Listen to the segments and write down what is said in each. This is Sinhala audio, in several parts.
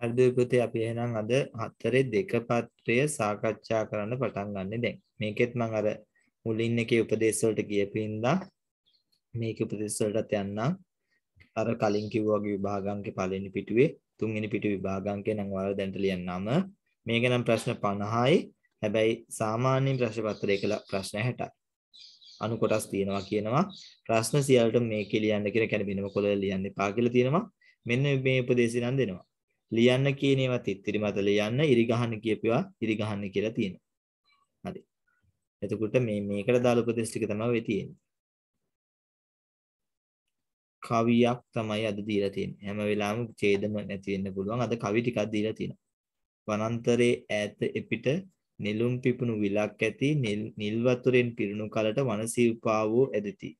හරිද පුතේ අපි එහෙනම් අද හතරේ දෙක පත්‍රය සාකච්ඡා කරන්න පටන් ගන්න දැන්. මේකෙත් මම අර මුලින් එකේ උපදේශ වලට ගියපින්දා මේකේ උපදේශ වලටත් යන්නම්. අර කලින් කිව්වා වගේ විභාගාංකේ පළවෙනි පිටුවේ තුන්වෙනි පිටු විභාගාංකේ නම් ඔයාලා දැන්ට ලියන්නම මේක නම් ප්‍රශ්න 50යි. හැබැයි සාමාන්‍ය ප්‍රශ්න පත්‍රයක ප්‍රශ්න 60යි. අනු කොටස් තියෙනවා කියනවා ප්‍රශ්න සියල්ලට මේකේ ලියන්න කියලා කියන්නේ වෙනම කොළ ලියන්න එපා කියලා තියෙනවා. මෙන්න මේ උපදේශය නම් දෙනවා. ලියන්න කියන ඒවාත් ඉතිරි මත ලියන්න ඉරි ගහන්න කියපුවා ඉරි ගහන්න කියලා තියෙනවා. හරි. එතකොට මේ මේකට දාලා උපදේශ ටික තමයි වෙ තියෙන්නේ. කවියක් තමයි අද දීලා තියෙන්නේ. හැම වෙලාවෙම ඡේදම නැති වෙන්න පුළුවන්. අද කවි ටිකක් දීලා තියෙනවා. වනාන්තරයේ ඈත එපිට නිලුම් පිපුණු විලක් ඇති නිල් වතුරෙන් පිරුණු කලට වනසීපාවෝ ඇදති.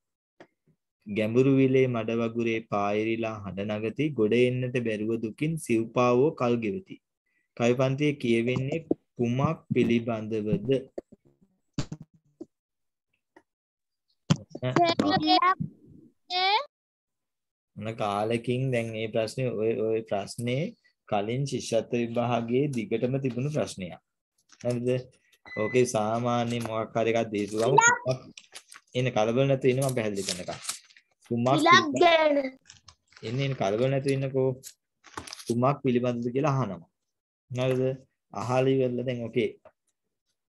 ගැඹුරු විලේ මඩ වගුරේ පායරිලා හඬ නගති ගොඩ එන්නට බැරුව දුකින් සිව්පාවෝ කල් ගෙවති. කවි පන්තියේ කියවෙන්නේ කුමක් පිළිබඳවද? මොන කාලෙකින් දැන් මේ ප්‍රශ්නේ ඔය ඔය ප්‍රශ්නේ කලින් ශිෂ්‍යත්ව විභාගයේ දිගටම තිබුණු ප්‍රශ්නයක්. හරිද? ඕකේ සාමාන්‍ය මොකක් හරි එකක් දීපුවම එන්න කලබල නැතුව ඉන්න මම පැහැදිලි කරනකම්. ඉලක්කන එන්න කලබල නැතුව ඉන්නකෝ. කුමක් පිළිබඳද කියලා අහනවා. හරිද? අහලි වෙලා දැන් ඕකේ.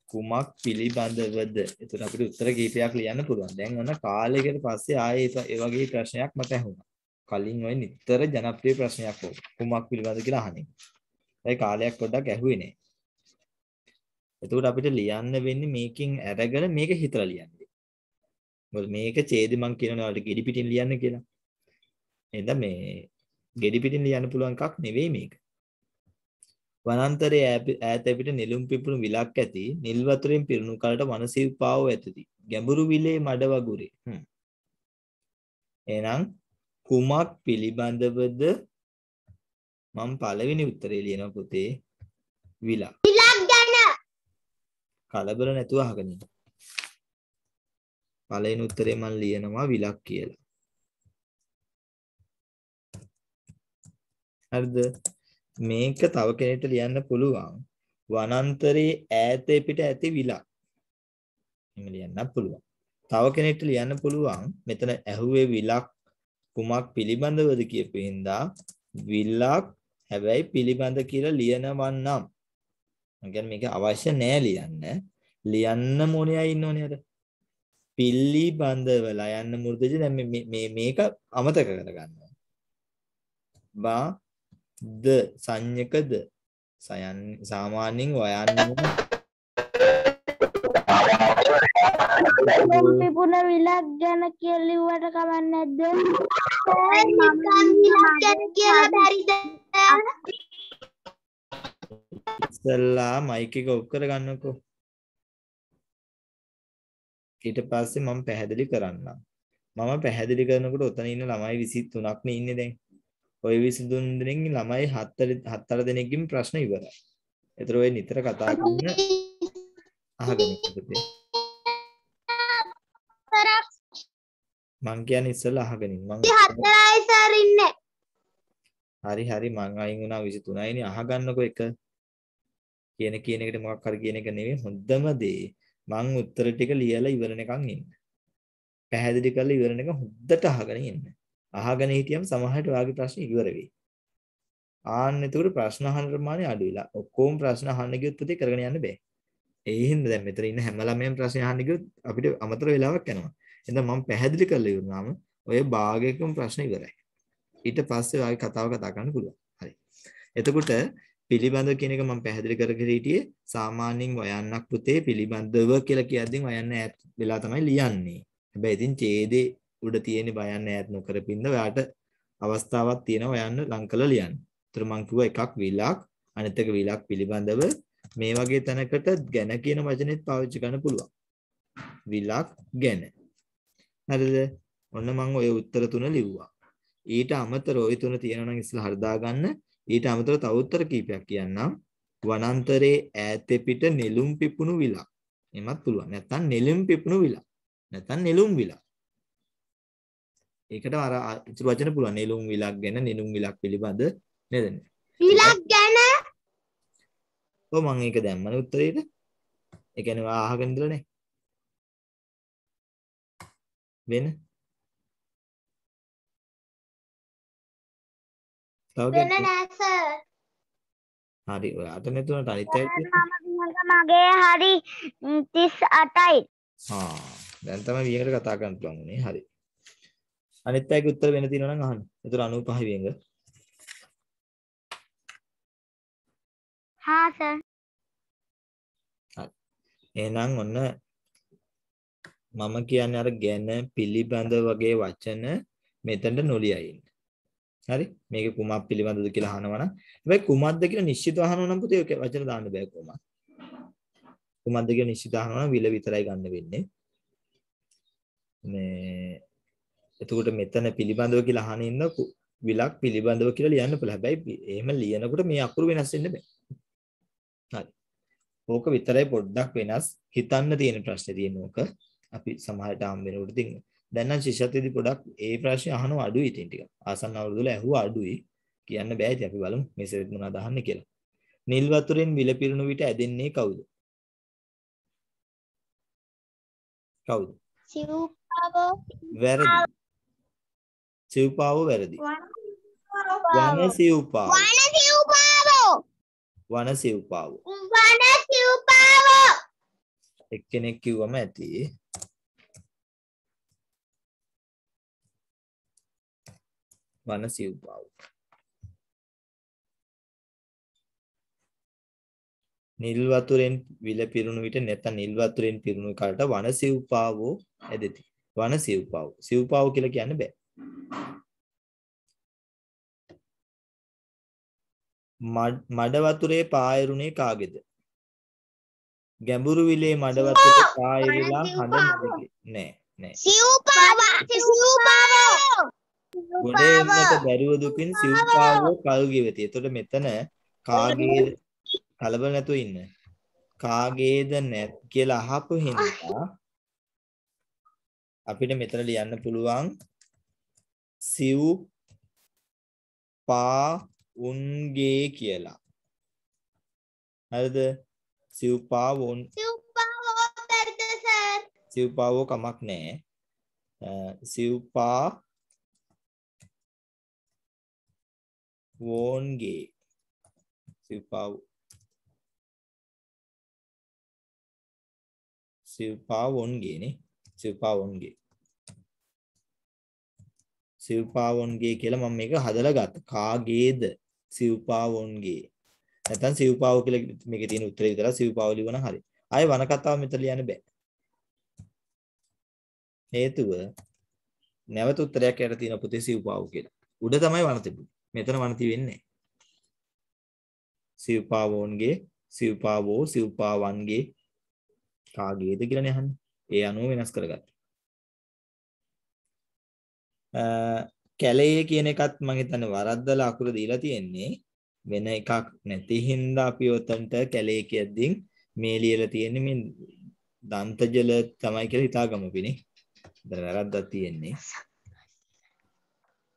කුමක් පිළිබඳවද? එතකොට අපිට උත්තර කීපයක් ලියන්න පුළුවන්. දැන් ඔන්න කාලයකට පස්සේ ආයේ ඒ වගේ ප්‍රශ්නයක් මට ඇහුණා. කලින් ওই නිතර ජනප්‍රිය ප්‍රශ්නයක් ඕක. කුමක් පිළිබඳ කියලා අහන්නේ. ඒ කාලයක් පොඩ්ඩක් ඇහුවේ නෑ. එතකොට අපිට ලියන්න වෙන්නේ මේකෙන් අරගෙන මේක හිතලා ලියන්න. මොකද මේක ඡේදෙ මං කියනවා ඔයාලට ගෙඩි පිටින් ලියන්න කියලා. එහෙනම් මේ ගෙඩි පිටින් ලියන්න පුළුවන් එකක් නෙවෙයි මේක. වනාන්තරයේ ඈත පිට නිලුම් පිපුණු විලක් ඇති නිල් වතුරෙන් පිරුණු කලට වනසීව් පාව ඇතති. ගැඹුරු විලේ මඩ වගුරේ. එහෙනම් කුමක් පිළිබඳවද මම පළවෙනි උත්තරේ ලියනවා පුතේ විලක්. ඉලක් ගැන කලබල නැතුව අහගෙන ඉන්න. පළවෙනි උත්තරේ මම ලියනවා විලක් කියලා. හරිද? මේක තව කෙනෙක්ට ලියන්න පුළුවන්. වනාන්තරයේ ඈත පිට ඇති විලක්. එහෙම ලියන්න පුළුවන්. තව කෙනෙක්ට ලියන්න පුළුවන් මෙතන ඇහුවේ විලක් කුමක් පිළිබඳවද කියපු හින්දා විලක් හැබැයි පිළිබඳ කියලා ලියනවන්නම්. මම කියන්නේ මේක අවශ්‍ය නෑ ලියන්න. ලියන්න මොනියයි ඉන්නෝනේ අර. පිළිබඳවලා යන්න මුර්ධජ. දැන් මේ මේක අමතක කරගන්නවා. බා ද සංඥකද සයන් සාමාන්‍යයෙන් වයන්න පිපුණ විලක් ගැන කියලිව්වට කමක් නැද්ද? විලක් ගැන කියලා බැරිද? ඉස්සල්ලා මයික් එක ඔෆ් කරගන්නකෝ ඊට පස්සේ මම පැහැදිලි කරන්නම් මම පැහැදිලි කරනකොට ඔතන ඉන්න ළමයි 23ක් නේ ඉන්නේ දැන් ඔය 23 දෙනෙක්ගේ ළමයි 7 7 දෙනෙක්ගෙම ප්‍රශ්න ඉවරයි. ඒතර ඔය නිතර කතා කරන අහගෙන ඉන්න මං කියන්නේ ඉස්සෙල්ලා අහගෙන ඉන්න. මං හතරයි සර් ඉන්නේ හරි හරි මං අයින් වුණා 23යි නේ අහගන්නකො එක. කියන කියන එකට මොකක් හරි කියන එක නෙවෙයි හොඳම දේ. මං උත්තර ටික ලියලා ඉවරනකන් ඉන්න. පැහැදිලි කරලා ඉවරනකන් හොද්දට අහගෙන ඉන්න. අහගෙන හිටියම සමහරට ඔයාගේ ප්‍රශ්න ඉවර වෙයි. ආන්න එතකොට ප්‍රශ්න අහන ප්‍රමාණය අඩු වෙලා. ඔක්කොම ප්‍රශ්න අහන්න ගියොත් පුතේ කරගෙන යන්න බෑ. ඒ හින්දා දැන් මෙතන ඉන්න හැම ළමයන් ප්‍රශ්න අහන්න ගියොත් අපිට අමතර වෙලාවක් යනවා. එහෙනම් මම පැහැදිලි කරලා ඉවරනාම ඔය භාගයකම ප්‍රශ්න ඉවරයි. ඊට පස්සේ ඔයාගේ කතාව කතා කරන්න පුළුවන්. හරි. එතකොට පිළිබඳව කියන එක මම පැහැදිලි කරගෙන හිටියේ සාමාන්‍යයෙන් වයන්නක් පුතේ පිළිබඳව කියලා කියද්දී වයන්න ඈත් වෙලා තමයි ලියන්නේ. හැබැයි ඉතින් ඡේදේ උඩ තියෙන බයන්න ඈත් නොකරපින්ද ඔයාට අවස්ථාවක් තියෙනවා යන්න ලං කරලා ලියන්න. ඒතර මං කිව්වා එකක් විලක් අනිත් එක විලක් පිළිබඳව මේ වගේ තැනකට ගැන කියන වචනේත් පාවිච්චි කරන්න පුළුවන්. විලක් ගැන. හරිද? ඔන්න මං ඔය උත්තර තුන ලිව්වා. ඊට අමතරව ওই තුන තියෙනවා නම් ඉස්සලා හරිදා ගන්න. ඊට අමතරව තව උත්තර කීපයක් කියන්නම්. වනාන්තරයේ ඈත පිට නෙළුම් පිපුණු විලක්. එමත් පුළුවන්. නැත්තම් නෙළුම් පිපුණු විලක්. නැත්තම් නෙළුම් විලක්. ඒකට අර ඉතුරු වචන පුළුවන් නෙළුම් විලක් ගැන නෙළුම් විලක් පිළිබඳ නේද? විලක් ගැන ඔව් මම ඒක දැම්මනේ උත්තරේට. ඒ කියන්නේ ඔයා අහගෙන ඉඳලානේ. වෙන තව ගැටලු? නෑ සර් හරි ඔයාට නැතුණට අනිත් අයට මගේ හරි 38යි ආ දැන් තමයි වියකට කතා කරන්න පුළුවන් උනේ හරි අනිත් අයගේ උත්තර වෙන තියෙනවා නම් අහන්න. ඒතර 95 වියඟ. හා සර් එහෙනම් ඔන්න මම කියන්නේ අර ගැන පිළිබඳ වගේ වචන මෙතනට නොලියයි ඉන්න. හරි? මේක කුමක් පිළිබඳද කියලා අහනවා නම් හැබැයි කුමක්ද කියලා නිශ්චිතව අහනවා නම් පුතේ ඔක වචන දාන්න බෑ කොහොමද? කුමක්ද කියලා නිශ්චිත අහනවා නම් විල විතරයි ගන්න වෙන්නේ. මේ එතකොට මෙතන පිළිබඳව කියලා අහන ඉන්න කු- විලක් පිළිබඳව කියලා ලියන්න පුළුවන්. හැබැයි එහෙම ලියනකොට මේ අකුරු වෙනස් වෙන්න බෑ. හරි. ඕක විතරයි පොඩ්ඩක් වෙනස් හිතන්න තියෙන ප්‍රශ්නේ තියෙන ඕක. අපි සමහරට හම් වෙනකොට ඉතින් දැන් නම් ශිෂ්‍යත්වයේදී පොඩක් ඒ ප්‍රශ්නේ අහනවා අඩුයි ඉතින් ටික. ආසන්න අවුරුදු වල ඇහුවා අඩුයි. කියන්න බෑ ඉතින් අපි බලමු මේ සෙත් මොනවද අහන්නේ කියලා. නිල් වතුරෙන් විල පිරුණු විට ඇදෙන්නේ කවුද? කවුද? සිව්පාවෝ වැරදි. සිව්පාවෝ වැරදි. වන සිව්පාව. වන සිව්පාවෝ වන සිව්පාව. වන සිව්පාවෝ එක්කෙනෙක් කිව්වම ඇති. වන සිව්පාව. නිල් වතුරෙන් විල පිරුණු විට නැත්නම් නිල් වතුරෙන් පිරුණු කාලට වන සිව්පාවෝ ඇදෙති. වන සිව්පාව. සිව්පාව කියලා කියන්න බෑ. මඩ වතුරේ පායරුනේ කාගේද? ගැඹුරු විලේ මඩ වතුරේ පායරිලා නොදකි. නෑ නෑ. සිව්පාවා සිව්පාවෝ ගොඩ එන්නට බැරුව දුකින් සිව්පාවෝ කල් ගෙවති. එතකොට මෙතන කාගේ කලබල නැතුව ඉන්න. කාගේද නැත් කියලා අහපු හින්දා අපිට මෙතන ලියන්න පුළුවන් සිව් පා උන්ගේ කියලා. හරිද? සිව්පා වොන් සිව්පාවෝ බැරිද සර් සිව්පාවෝ කමක් නැහැ. අ, සිව්පා වෝන්ගේ සිව්පා සිව්පා වෝන්ගේ නේ. සිව්පා වෝන්ගේ. සිව්පා වෝන්ගේ කියලා මම මේක හදලා ගත්තා. කාගේද සිව්පා වෝන්ගේ? නැත්නම් සිව්පාව කියලා මේකේ තියෙන උත්තරේ විතරයි සිව්පාව ලියවන හරි. ආයේ වන කතාව මෙතන ලියන්න බෑ. හේතුව නැවත උත්තරයක් යට තියෙන පුතේ සිව්පාව කියලා. උඩ තමයි වන තිබුණේ. මෙතන වන තිබෙන්නේ සිව්පාවෝන්ගේ සිව්පාවෝ සිව්පාවන්ගේ කාගේද කියලානේ අහන්නේ. ඒ අනුව වෙනස් කරගත්තා. අ කැලේ කියන එකත් මම හිතන්නේ වරද්දලා අකුර දීලා තියෙන්නේ වෙන එකක් නැති හින්දා අපි උතන්ට කැලේ කියද්දී මේ ලියලා තියෙන්නේ මේ දන්තජල තමයි කියලා හිතාගමු පිනේ. දැන් වැරද්දක් තියෙන්නේ.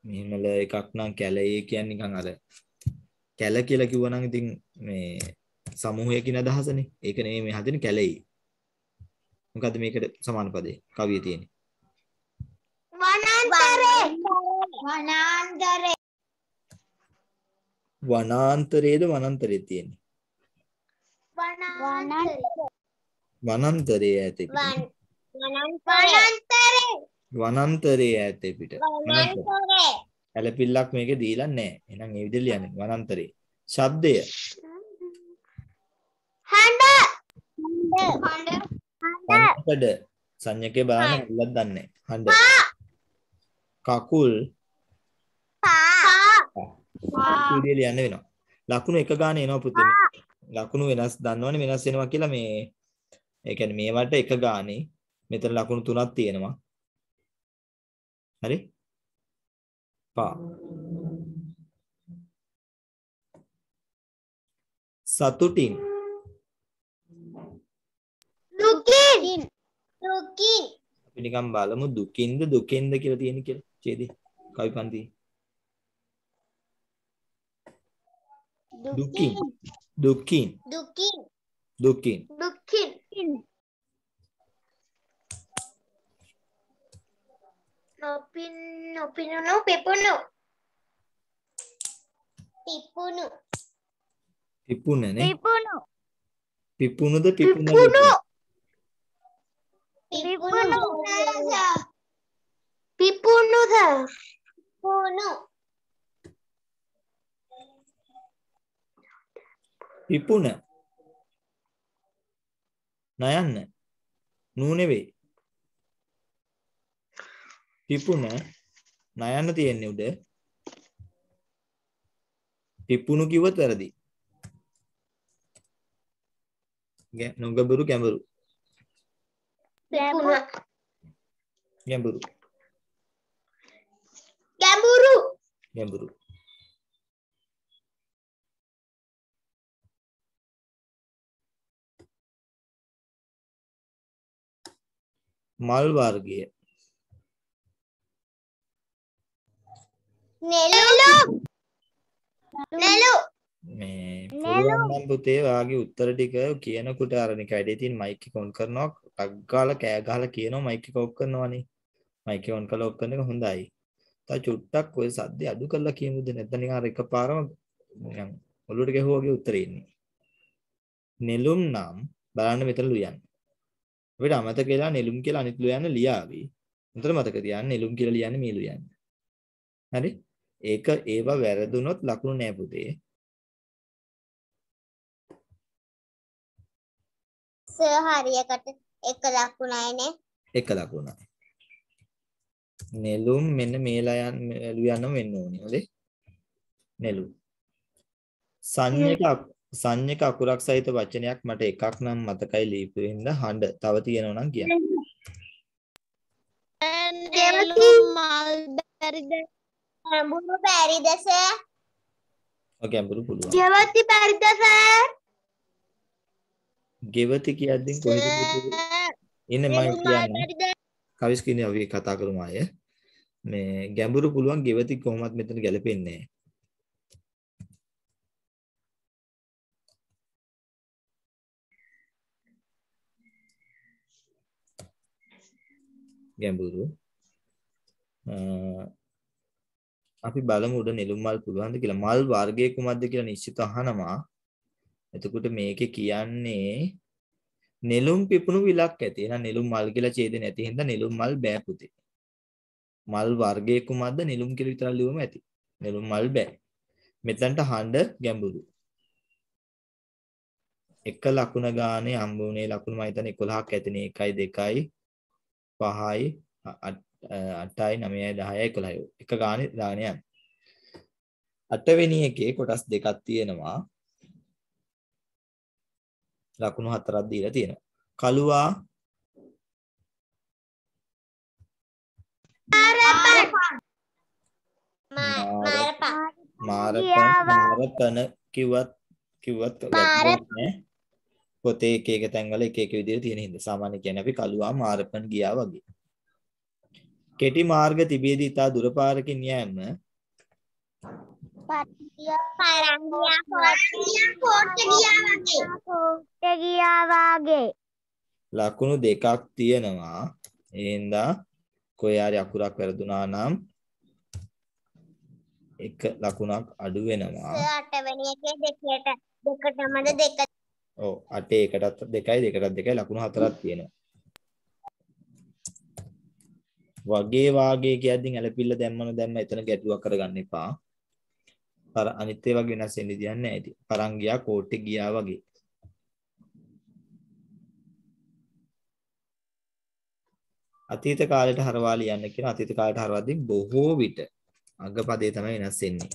මෙහෙමල එකක් නම් කැලේ කියන්නේ නිකන් අර කැල කියලා කිව්වනම් ඉතින් මේ සමූහයකින් අදහසනේ. ඒක නෙමෙයි මේ හදින කැලේ. මොකද්ද මේකට සමාන පදේ? කවියේ තියෙන්නේ. වනාන්තරේ වනාන්තරේ වනාන්තරයේද වනාන්තරයේ තියෙන්නේ. වනාන්තරේ වනාන්තරයේ ඇතේ. වනාන්තරේ වනාන්තරයේ ඇතේ පිට. ඇලපිල්ලක් මේකේ දීලා නැහැ. එහෙනම් ඒ විදිහට ලියන්නේ. වනාන්තරේ. ශබ්දය. හඬ. හඬ. හඬ සංඥකේ බලන්න හල්ලක් දන්නේ හඬ කකුල්. පා විදිය ලියන්න වෙනවා. ලකුණු එක ගාන එනවා පුතේ. ලකුණු වෙනස් දන්නවනේ වෙනස් වෙනවා කියලා මේ ඒ කියන්නේ මේවට එක ගානේ මෙතන ලකුණු තුනක් තියෙනවා හරි? පා. සතුටින්. දුකින්. දුකින්. අපි නිකන් බලමු දුකින්ද දුකෙන්ද කියලා තියෙන කියලා. ඡේදේ. කවි පන්ති. දුකින්. දුකින්. දුකින්. දුකින්. දුකින් නොපින් නොපිනුණු පිපුණු. පිපුණු. පිපුණනේ? පිපුණු. පිපුණුද පිපුණද පිපුණු. පිපුණුද? පිපුණු. පිපුණ. නයන්න. නූ නෙවෙයි පිපුණ නයන්න තියෙන්නේ උඩ. පිපුණු කිව්වොත් වැරදි. නොගබරු ගැඹුරු. පිපුණ ගැඹුරු. ගැඹුරු. ගැඹුරු. මල් වර්ගය නෙළු නෙළු මේ පුළුවන් නම් පුතේ ඔයාගේ උත්තර ටික කියනකොට අර නික වැඩේ තියෙන මයික් එක ඔන් කරනවා. ටක් ගාලා කෑ ගහලා කියනවා මයික් එක ඔෆ් කරනවානේ මයික් එක ඔන් කරලා ඔෆ් කරන එක හොඳයි. තා චුට්ටක් ඔය සද්දේ අඩු කරලා කියමුද? නැත්නම් නිකන් අර එකපාරම නිකන් ඔළුවට ගැහුවාගේ උත්තරේ ඉන්නේ නෙළුම් නම් බලන්න මෙතන ලියන්න. අපිට අමතක වෙලා නෙළුම් කියලා අනිත් ලියන්න ලියාවි. උන්තර මතක තියාගන්න නෙළුම් කියලා ලියන්නේ මේ ලියන්න. හරි ඒක ඒවා වැරදුනොත් ලකුණු නෑ පුතේ සර් හරියකට එක ලකුණයිනේ එක ලකුණයි. නෙළුම් මෙන්න මේලා යන ලියන්නම වෙන්න ඕනේ. හොඳේ. නෙළුම්. සංඥක අක්- සංඥක අකුරක් සහිත වචනයක් මට එකක් නම් මතකයි ලියපු හින්දා හඬ තව තියෙනවා නම් කියන්න. නෙළුම් මල් බැරිද ගැඹුරු බැරිද සර් ඔය ගැඹුරු පුළුවන්. ගෙවති බැරිද සර් ගෙවති කියද්දී කොහෙද? ඉන්නේ මම කියන්නේ. කවිස් කියන්නේ අපි කතා කරමු අය. මේ ගැඹුරු පුළුවන් ගෙවති කොහොමත් මෙතන ගැලපෙන්නේ නැහැ. ගැඹුරු අපි බලමු උඩ නෙළුම් මල් පුළුවන්ද කියලා. මල් වර්ගය කුමක්ද කියලා නිශ්චිත අහනවා. එතකොට මේකේ කියන්නේ නෙළුම් පිපුණු විලක් ඇති. එහෙනම් නෙළුම් මල් කියලා ඡේද නැති හින්දා නෙළුම් මල් බෑ පුතේ. මල් වර්ගය කුමක්ද? නෙළුම් කියලා විතරක් ලියුවම ඇති. නෙළුම් මල් බෑ. මෙතනට හඬ ගැඹුරු. එක ලකුණ ගානේ හම්බුනේ ලකුණු මම හිතන්නේ 11ක් ඇතිනේ. 1යි 2යි 5යි 8යි 9යි 10යි 11යි එක ගානේ දාගෙන යන්න. අටවෙනි එකේ කොටස් දෙකක් තියෙනවා. ලකුණු හතරක් දීලා තියෙනවා. කළුවා මාරපන් මාරපන කිව්වත් කිව්වත් නෑ. පොතේ එක එක තැන්වල එක එක විදිහට තියෙන හින්දා සාමාන්‍ය කියන්නේ අපි කළුවා මාරපන් ගියා වගේ. කෙටි මාර්ග තිබියදී ඉතා දුර පාරකින් යෑම ලකුණු දෙකක් තියෙනවා. ඒ හින්දා කොහේ හරි අකුරක් වැරදුනා නම් එක ලකුණක් අඩු වෙනවා. අටවෙනි එකේ දෙකේට දෙකටමද දෙක ඔව් අටේ එකටත් දෙකයි දෙකටත් දෙකයි ලකුණු හතරක් තියෙනවා. වගේ වාගේ කියද්දී ඇලපිල්ල දැම්මම දැම්ම එතන ගැටුවක් කරගන්න එපා. අර අනිත් ඒවා වෙනස් වෙන්න දෙයක් නැහැ ඉතින්. පරන් ගියා කෝට්ටේ ගියා වගේ. අතීත කාලයට හරවා ලියන්න කියන අතීත කාලයට හරවද්දී බොහෝ විට අගපදේ තමයි වෙනස් වෙන්නේ.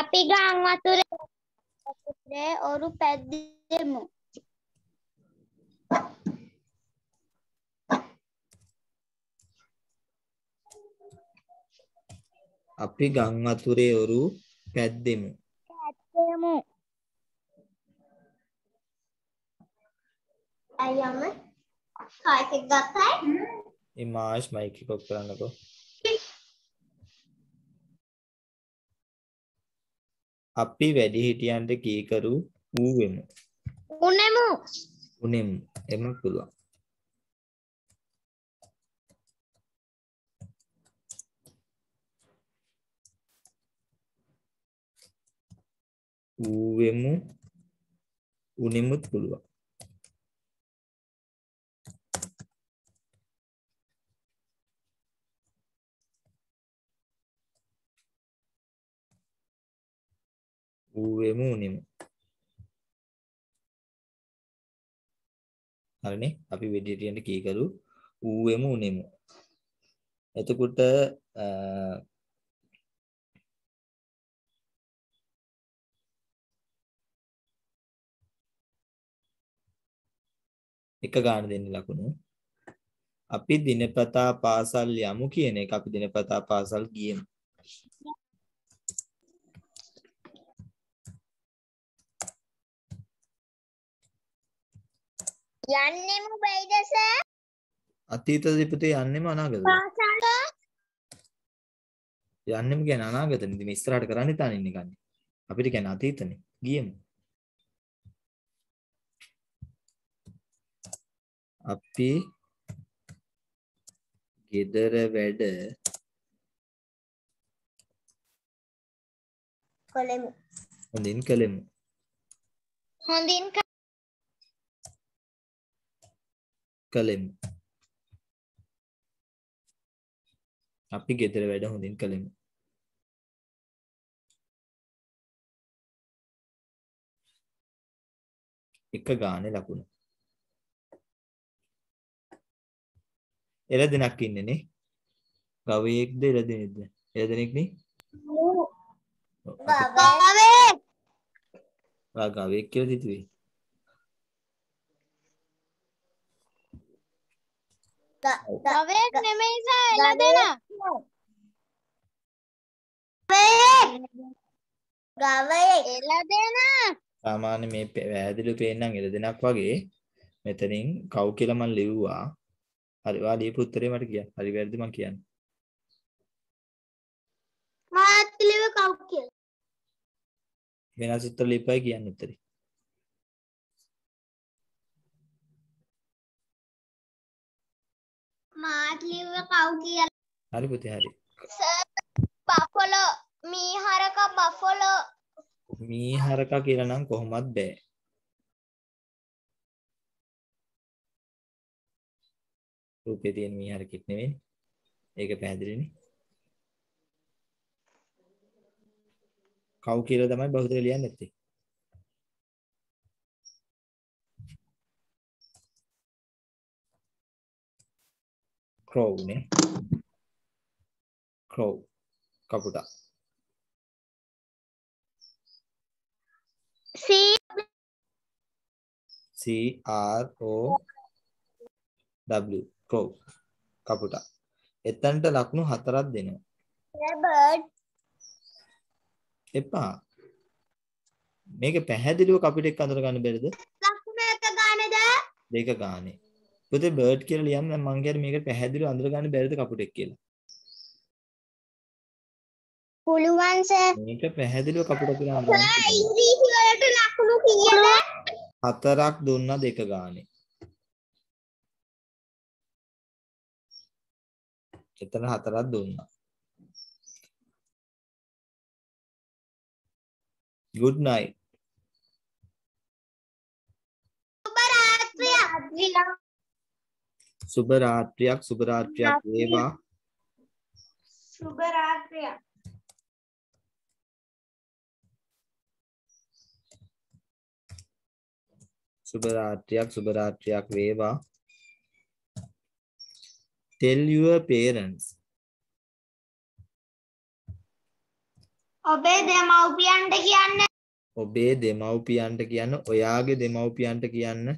අපි ගම් වතුරේ ඔරු පැද්දෙමු අපි ගම් වතුරේ ඔරු පැද්දෙමු. පැද්දෙමු අයම කායික ගතයි ඉමාෂ් මයික් එක ඔෆ් කරන්නකෝ. අපි වැඩිහිටියන්ට කීකරු වූ වෙමු. උනෙමු. උනෙමු. එම පුළුවන්. ඌවෙමු උනෙමුත් පුළුවන්. ඌවෙමු උනෙමු. හරිනේ අපි වෙඩිටියන්ට කීකරු ඌවෙමු උනෙමු. එතකොට එක ගාන දෙන්න ලකුණු. අපි දිනපතා පාසල් යමු කියන එක අපි දිනපතා පාසල් ගියමු. යන්නෙමු බයිද සර්? අතීත දිපුතේ යන්නෙම අනාගතද? යන්නෙම කියන්නේ අනාගතනේ. ඉතින් ඉස්සරහට කරන්නේ තාන ඉන්නේ කන්නේ. අපිට කියන්නේ අතීතනේ. ගියමු. අපි ගෙදර වැඩ කොලෙමු. හොඳින් කළෙමු. හොඳින් කළෙමු. අපි ගෙදර වැඩ හොඳින් කළෙමු. එක ගානේ ලකුණු. එළදෙනක් ඉන්නේ නේ. ගවයෙක්ද එළදෙනෙක්ද? එළදෙනෙක් නේ. ගාවේ ඔයා ගවයෙක් කියලා හිතුවේ. ගවයෙක් නෙමෙයි සර් එළදෙන. ගවයෙක් ගවයෙක් එළදෙන. සාමාන්‍ය මේ වැහැදිලි පේන්නම් එළදෙනක් වගේ මෙතනින් කව් කියලා මම ලිව්වා. හරි ඔයා ලියපු උත්තරේ මට කියන්න. හරි වැරදි මම කියන්නේ. මාත් ලිව කව් කියලා. වෙනස් උත්තර ලියපයි කියන්න උත්තරේ. මාත් ලිව කව් කියලා. හරි පුතේ හරි. බෆලෝ මීහරක බෆලෝ මීහරකා කියලා නම් කොහොමත් බෑ. රූපේ තියෙන මීහරකෙක් නෙවෙයි. ඒක පැහැදිලිනේ. කව් කියලා තමයි බහුදර ලියන්නේ නැත්තේ. Crow නේ. crow කපුටා. සී C R O W crow කපුටා. එතනට ලකුණු හතරක් දෙනවා. බර්ඩ් එපා. මේක පැහැදිලිව කපුටෙක් අඳුර ගන්න බැරිද? ලකුණු එක ගානද දෙක ගානේ. පුතේ බර්ඩ් කියලා ලියන්න මම කියන්නේ මේක පැහැදිලිව අඳුර ගන්න බැරිද කපුටෙක් කියලා. පුළුවන් සර් මේක පැහැදිලිව කපුට කියලා අඳුරන්න පුළුවන්. ඉංග්‍රීසි වලට ලකුණු කීයද හතරක් දුන්නා දෙක ගානේ. එතන හතරක් දුන්නා. good night. සුබ රාත්‍රියක් සුබ රාත්‍රියක් වේවා. සුබ රාත්‍රියක් සුබ රාත්‍රියක් සුබ රාත්‍රියක් වේවා. tell your parents. ඔබේ දෙමව්පියන්ට කියන්න. ඔබේ දෙමව්පියන්ට කියන්න ඔයාගේ දෙමව්පියන්ට කියන්න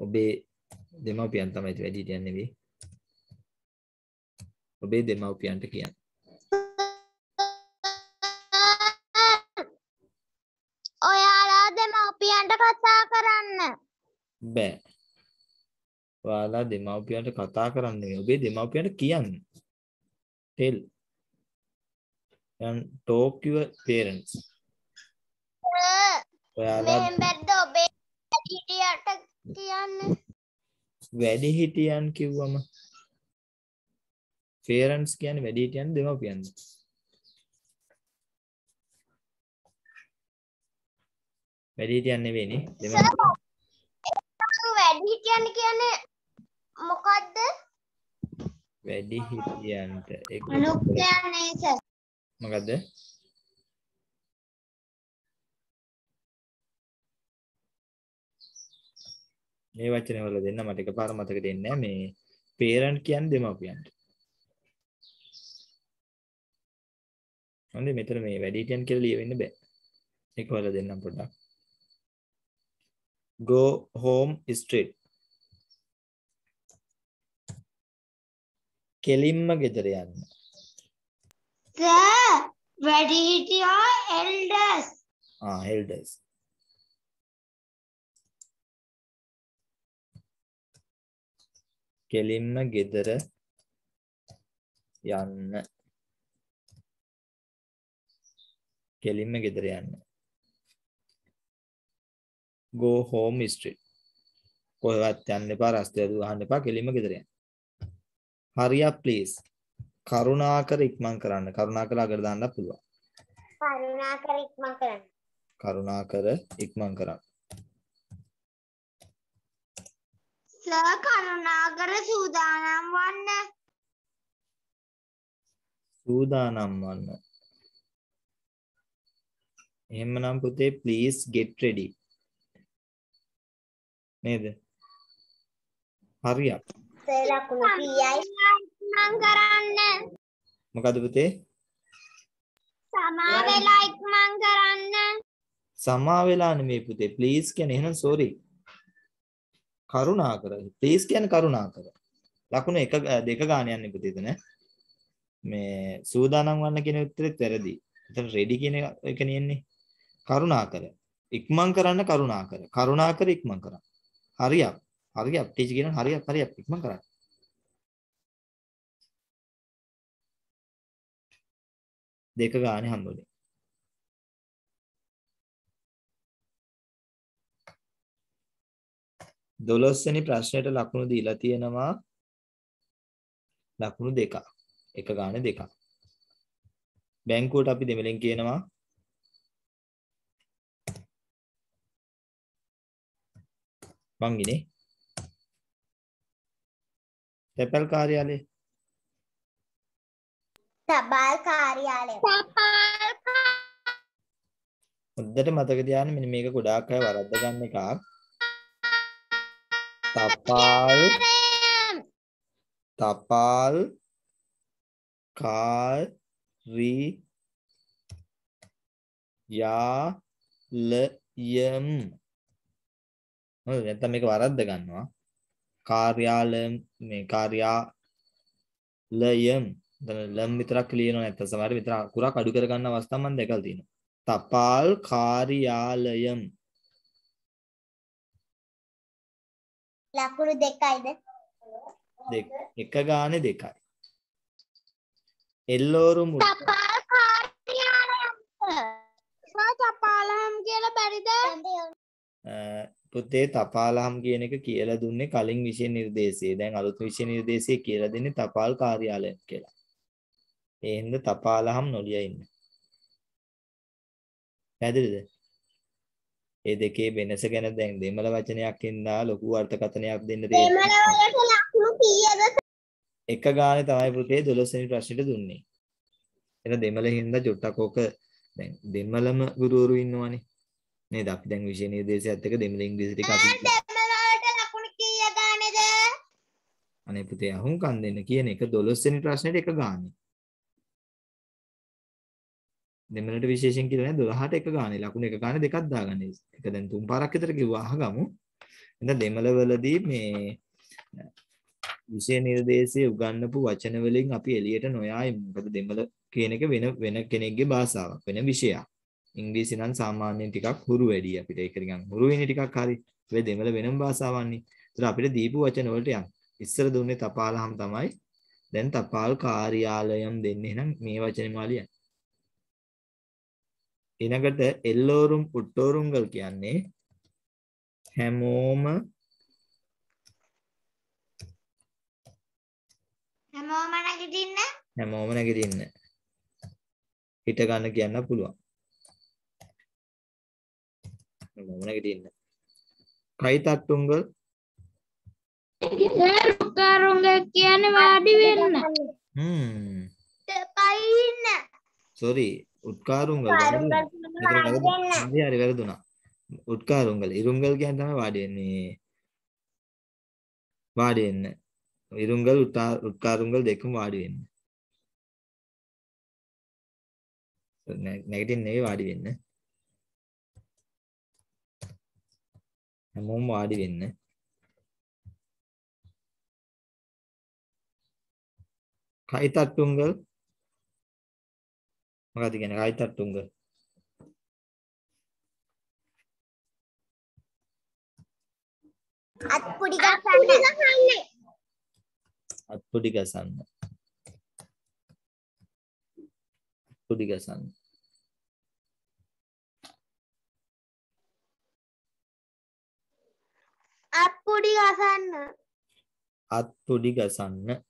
ඔබේ දෙමව්පියන් තමයි වැඩිහිටියන් නෙවෙයි ඔබේ දෙමව්පියන්ට කියන්න ඔයාලා දෙමව්පියන්ට බෑ. ඔයාලා දෙමව්පියන්ට කතා කරන්න නෙවෙයි. ඔබේ දෙමව්පියන්ට කියන්න. tell. and talk your parents. ඔයාලා මෙහෙම බැද්ද ඔබේ හිටියට කියන්න වැඩිහිටියන් කිව්වම parents කියන්නේ වැඩිහිටියන් දෙමව්පියන්ද? වැඩිහිටියන් නෙවෙයිනේ. දෙමව්පියන් වැඩිහිටියන් කියන්නේ මොකද්ද වැඩිහිටියන්ට ඒක අනුක් කියන්නේ සර් මොකද්ද? මේ වචනේ වල දෙන්න මට එකපාර මතක දෙන්නේ මේ parent කියන්නේ දෙමව්පියන්ට. හොඳයි මෙතන මේ වැඩිහිටියන් කියලා ලියවෙන්න බෑ. ඒක වල දෙන්නම් පොඩ්ඩක්. go home straight. කෙලින්ම ගෙදර යන්න. සර් වැඩිහිටියා එල්ඩර්ස් ආ elders. කෙලින්ම ගෙදර යන්න. කෙලින්ම ගෙදර යන්න. go home straight. කොහෙවත් යන්න එපා රස්තය දුවහන්න එපා කෙලින්ම ගෙදර යන්න. hurry up please. කරුණාකර ඉක්මන් කරන්න. කරුණාකර අගට දාන්න පුළුවන්. කරුණාකර ඉක්මන් කරන්න කරුණාකර ඉක්මන් කරන්න. සර් කරුණාකර සූදානම් වන්න සූදානම් වන්න. එහෙමනම් පුතේ please get ready. නේද? හරියක්. සර් ලකුණු කීයයි ඉක්මන් කරන්න මොකද පුතේ? සමා වෙලා ඉක්මන් කරන්න සමා වෙලා නෙමෙයි පුතේ. please කියන්නේ එහෙනම් sorry. කරුණාකර. please කියන්නේ කරුණාකර. ලකුණු එක දෙක ගාන යන්නේ පුතේ එතන. මේ සූදානම් වන්න කියන උත්තරෙත් වැරදි. එතන ready කියන එක නියන්නේ. කරුණාකර. ඉක්මන් කරන්න කරුණාකර. කරුණාකර ඉක්මන් කරන්න. හරියක්. හරියක්. ටීචර් කියන හරියක් හරියක් ඉක්මන් කරන්න. දෙක ගානේ හම්බුනේ. දොළොස්වෙනි ප්‍රශ්නෙට ලකුණු දීලා තියෙනවා ලකුණු දෙකක්. එක ගානේ දෙකක්. බැංකුවට අපි දෙමළෙන් කියනවා වංගිනේ. තැපැල් කාර්යාලය තබාල් කාර්යාලය තබාල් හොද්දට මතක තියාගන්න මෙන්න මේක ගොඩාක් අය වරද්ද ගන්න එකක්. තපාල් තපාල් කාරි යාලයම් හොඳ නැත්නම් මේක වරද්ද ගන්නවා. කාර්යාලയം මේ කාර්යාලයම් දැන් ලම් විතරක් ලියනවා නැත්නම් සමහර විතර අකුරක් අඩු කර ගන්න අවස්ථා මම දැකලා තියෙනවා. තපාල් කාර්යාලයම් ලකුණු දෙකයිද දෙක එක ගානේ දෙකයි එල්ලෝරු මුට්ට තපාල් කාර්යාලයම් තපාලම් කියලා බැරිද අ, පුතේ තපාලහම් කියන එක කියලා දුන්නේ කලින් විෂය නිර්දේශයේ. දැන් අලුත් විෂය නිර්දේශයේ කියලා දෙන්නේ තපාල් කාර්යාලය කියලා. ඒ හින්දා තපාලහම් නොලිය ඉන්න. පැහැදිලිද? ඒ දෙකේ වෙනස ගැන දැන් දෙමළ වචනයක් ඉඳලා ලොකු අර්ථකථනයක් දෙන්න දෙමළ තියෙනවා. වලට ලකුණු කීයද එක ගානේ තමයි පුතේ 12 වෙනි ප්‍රශ්නෙට දුන්නේ. එන දෙමළ හින්දා චුට්ටක් ඕක දැන් දෙමළම ගුරුවරු ඉන්නවනේ. නේද? අපි දැන් විෂය නිර්දේශයත් එක්ක දෙමළ ඉංග්‍රීසි ටික අපි දෙමළ වලට ලකුණු කීය ගානේද අනේ පුතේ අහුම්කම් දෙන්න කියන එක 12 වෙනි ප්‍රශ්නෙට එක ගානේ. දෙමළට විශේෂයෙන් කියලා නෑ 12ට එක ගානේ ලකුණු එක ගානේ දෙකක් දාගන්න. ඒක දැන් තුන් පාරක් විතර කිව්වා අහගමු. එහෙනම් දෙමළ වලදී මේ විෂය නිර්දේශයේ උගන්වපු වචන වලින් අපි එළියට නොයා යමු. මොකද දෙමළ කියන එක වෙන වෙන කෙනෙක්ගේ භාෂාවක් වෙන විෂයක්. ඉංග්‍රීසි නම් සාමාන්‍යයෙන් ටිකක් හුරු වැඩි අපිට ඒක නිකන් හුරු වෙන්නේ ටිකක් හරි. ඒ දෙමළ වෙනම භාෂාවන්නේ. ඒතර අපිට දීපු වචන වලට යන්න. ඉස්සර දුන්නේ තපාලහම් තමයි. දැන් තපාල් කාර්යාලයම් දෙන්නේ එහෙනම් මේ වචනේ මාලියන්. ඊළඟට එල්ලෝරුම් උට්ටෝරුම්ගල් කියන්නේ හැමෝම හැමෝම නැගිටින්න. හැමෝම නැගිටින්න. හිට ගන්න කියන්න පුළුවන්. හැමෝම නැගිටින්න. කයිතට්ටුංගල් කරුංග කියන්නේ වාඩි වෙන්න. හ්ම් පයින්න. sorry උත්කාරුංගල්. හරි හරි වැරදුනා. උත්කාරුංගල් ඉරුංගල් කියන්නේ තමයි වාඩි වෙන්නේ. වාඩි වෙන්න. ඉරුංගල් උත්කා- උත්කාරුංගල් දෙකම වාඩි වෙන්න. නැ- නැගිටින්න නෙවෙයි වාඩි වෙන්න. හැමෝම වාඩි වෙන්න. කයිතට්ටුංගල් මොකක්ද කියන්නේ කයිතට්ටුංගල්? අත්පුඩි ගන්න. අත්පොඩි ගසන්න. අත්පොඩි ගසන්න. අත්පුඩි ගසන්න. අත්පොඩි ගසන්න.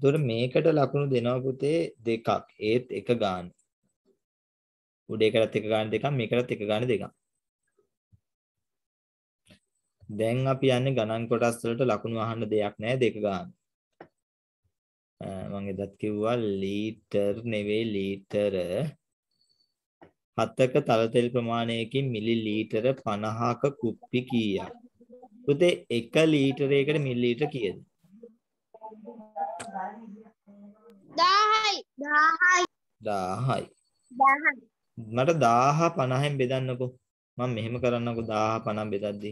එතකොට මේකට ලකුණු දෙනවා පුතේ දෙකක්. ඒත් එක ගාන. උඩ එකටත් එක ගාන දෙකක් මේකටත් එක ගාන දෙකක්. දැන් අපි යන්නේ ගණන් කොටස් වලට ලකුණු අහන්න දෙයක් නැහැ දෙක ගාන. මම එදත් කිව්වා ලීටර් නෙවෙයි ලීටර හතක තල තෙල් ප්‍රමාණයකින් මිලි ලීටර 50ක කුප්පි කීයක්? පුතේ 1 ලීටරයකට මිලි ලීටර කීයද? 10යි. 10යි. 1000යි. 10යි. මට 1000 50න් බෙදන්නකෝ. මම මෙහෙම කරන්නකෝ 1000 50 බෙදද්දි.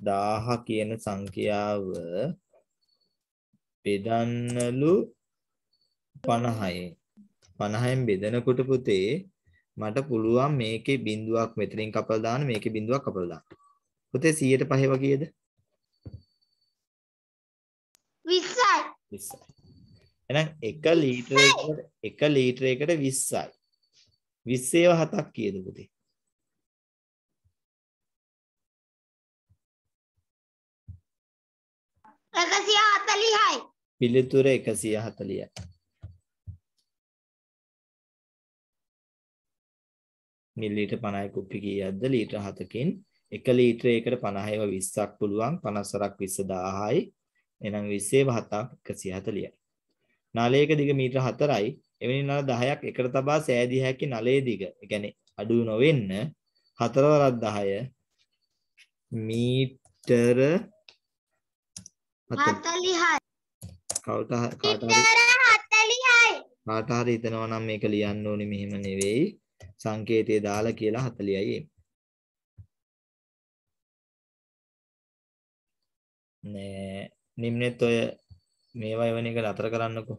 1000 කියන සංඛ්‍යාව බෙදන්නලු 50යි. 50න් බෙදනකොට පුතේ මට පුළුවන් මේකේ බිඳුවක් මෙතනින් කපලා දාන්න මේකේ බිඳුවක් කපලා දාන්න. පුතේ 100ට 5 වගේද? 20යි. 20යි. එහෙනම් 1 ලීටරයකට 1 ලීටරයකට 20යි. 20 ඒවා හතක් කීයද පුතේ? එකසිය හතලිහයි. පිළිතුර 140යි. මිලිලීටර් 50යි කුප්පි කීයක්ද? ලීටර් 7කින් 1 ලීටරයකට 50 ඒවා 20ක් පුළුවන් 54ක් 20000යි. එහෙනම් 20 7ක් 140යි. නලයක දිග මීටර 4යි. එවැනි නල 10ක් එකට තබා සෑදිය හැකි නලයේ දිග. ඒ කියන්නේ අඩු නොවෙන්න 4 වරක් 10 මීටර 4 හතලිහයි. කවුට කාට හරි. කාට හරි හිතනවා නම් මේක ලියන්න ඕනේ මෙහෙම නෙවෙයි සංකේතය දාලා කියලා 40යි එන්නේ. නෑ නිම්නෙත් ඔය මේවා එවන එක නතර කරන්නකෝ.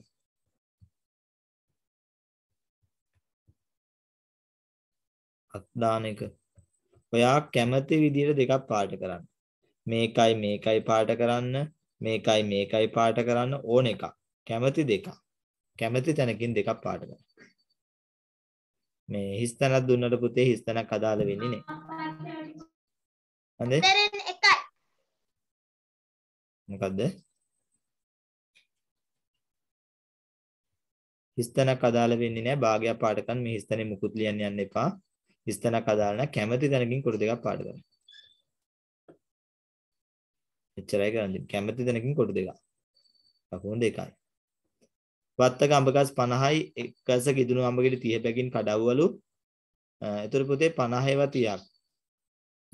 අත් දාන එක. ඔයා කැමති විදිහට දෙකක් පාට කරන්න. මේකයි මේකයි පාට කරන්න මේකයි මේකයි පාට කරන්න ඕන එකක්. කැමති දෙකක්. කැමති තැනකින් දෙකක් පාට කරන්න. මේ හිස්තැනක් දුන්නට පුතේ හිස්තැනක් අදාළ වෙන්නේ නැහැ. හරිද? දෙරෙන් එකයි. මොකද්ද? හිස්තැනක් අදාළ වෙන්නේ නැහැ. භාගයක් පාට කරන්න මේ හිස්තැනේ මුකුත් ලියන්න යන්න එපා. හිස්තැනක් අදාළ නැහැ. කැමති තැනකින් කොට දෙකක් පාට කරන්න. එච්චරයි කරන්නේ. කැමති තැනකින් කොට දෙකක්. ලකුණු දෙකයි. වත්තක අඹගස් 50යි එකස කිදුණු අඹගෙඩි 30 පැකින් කඩවවලු. එතකොට පුතේ 50 ඒවා 30ක්.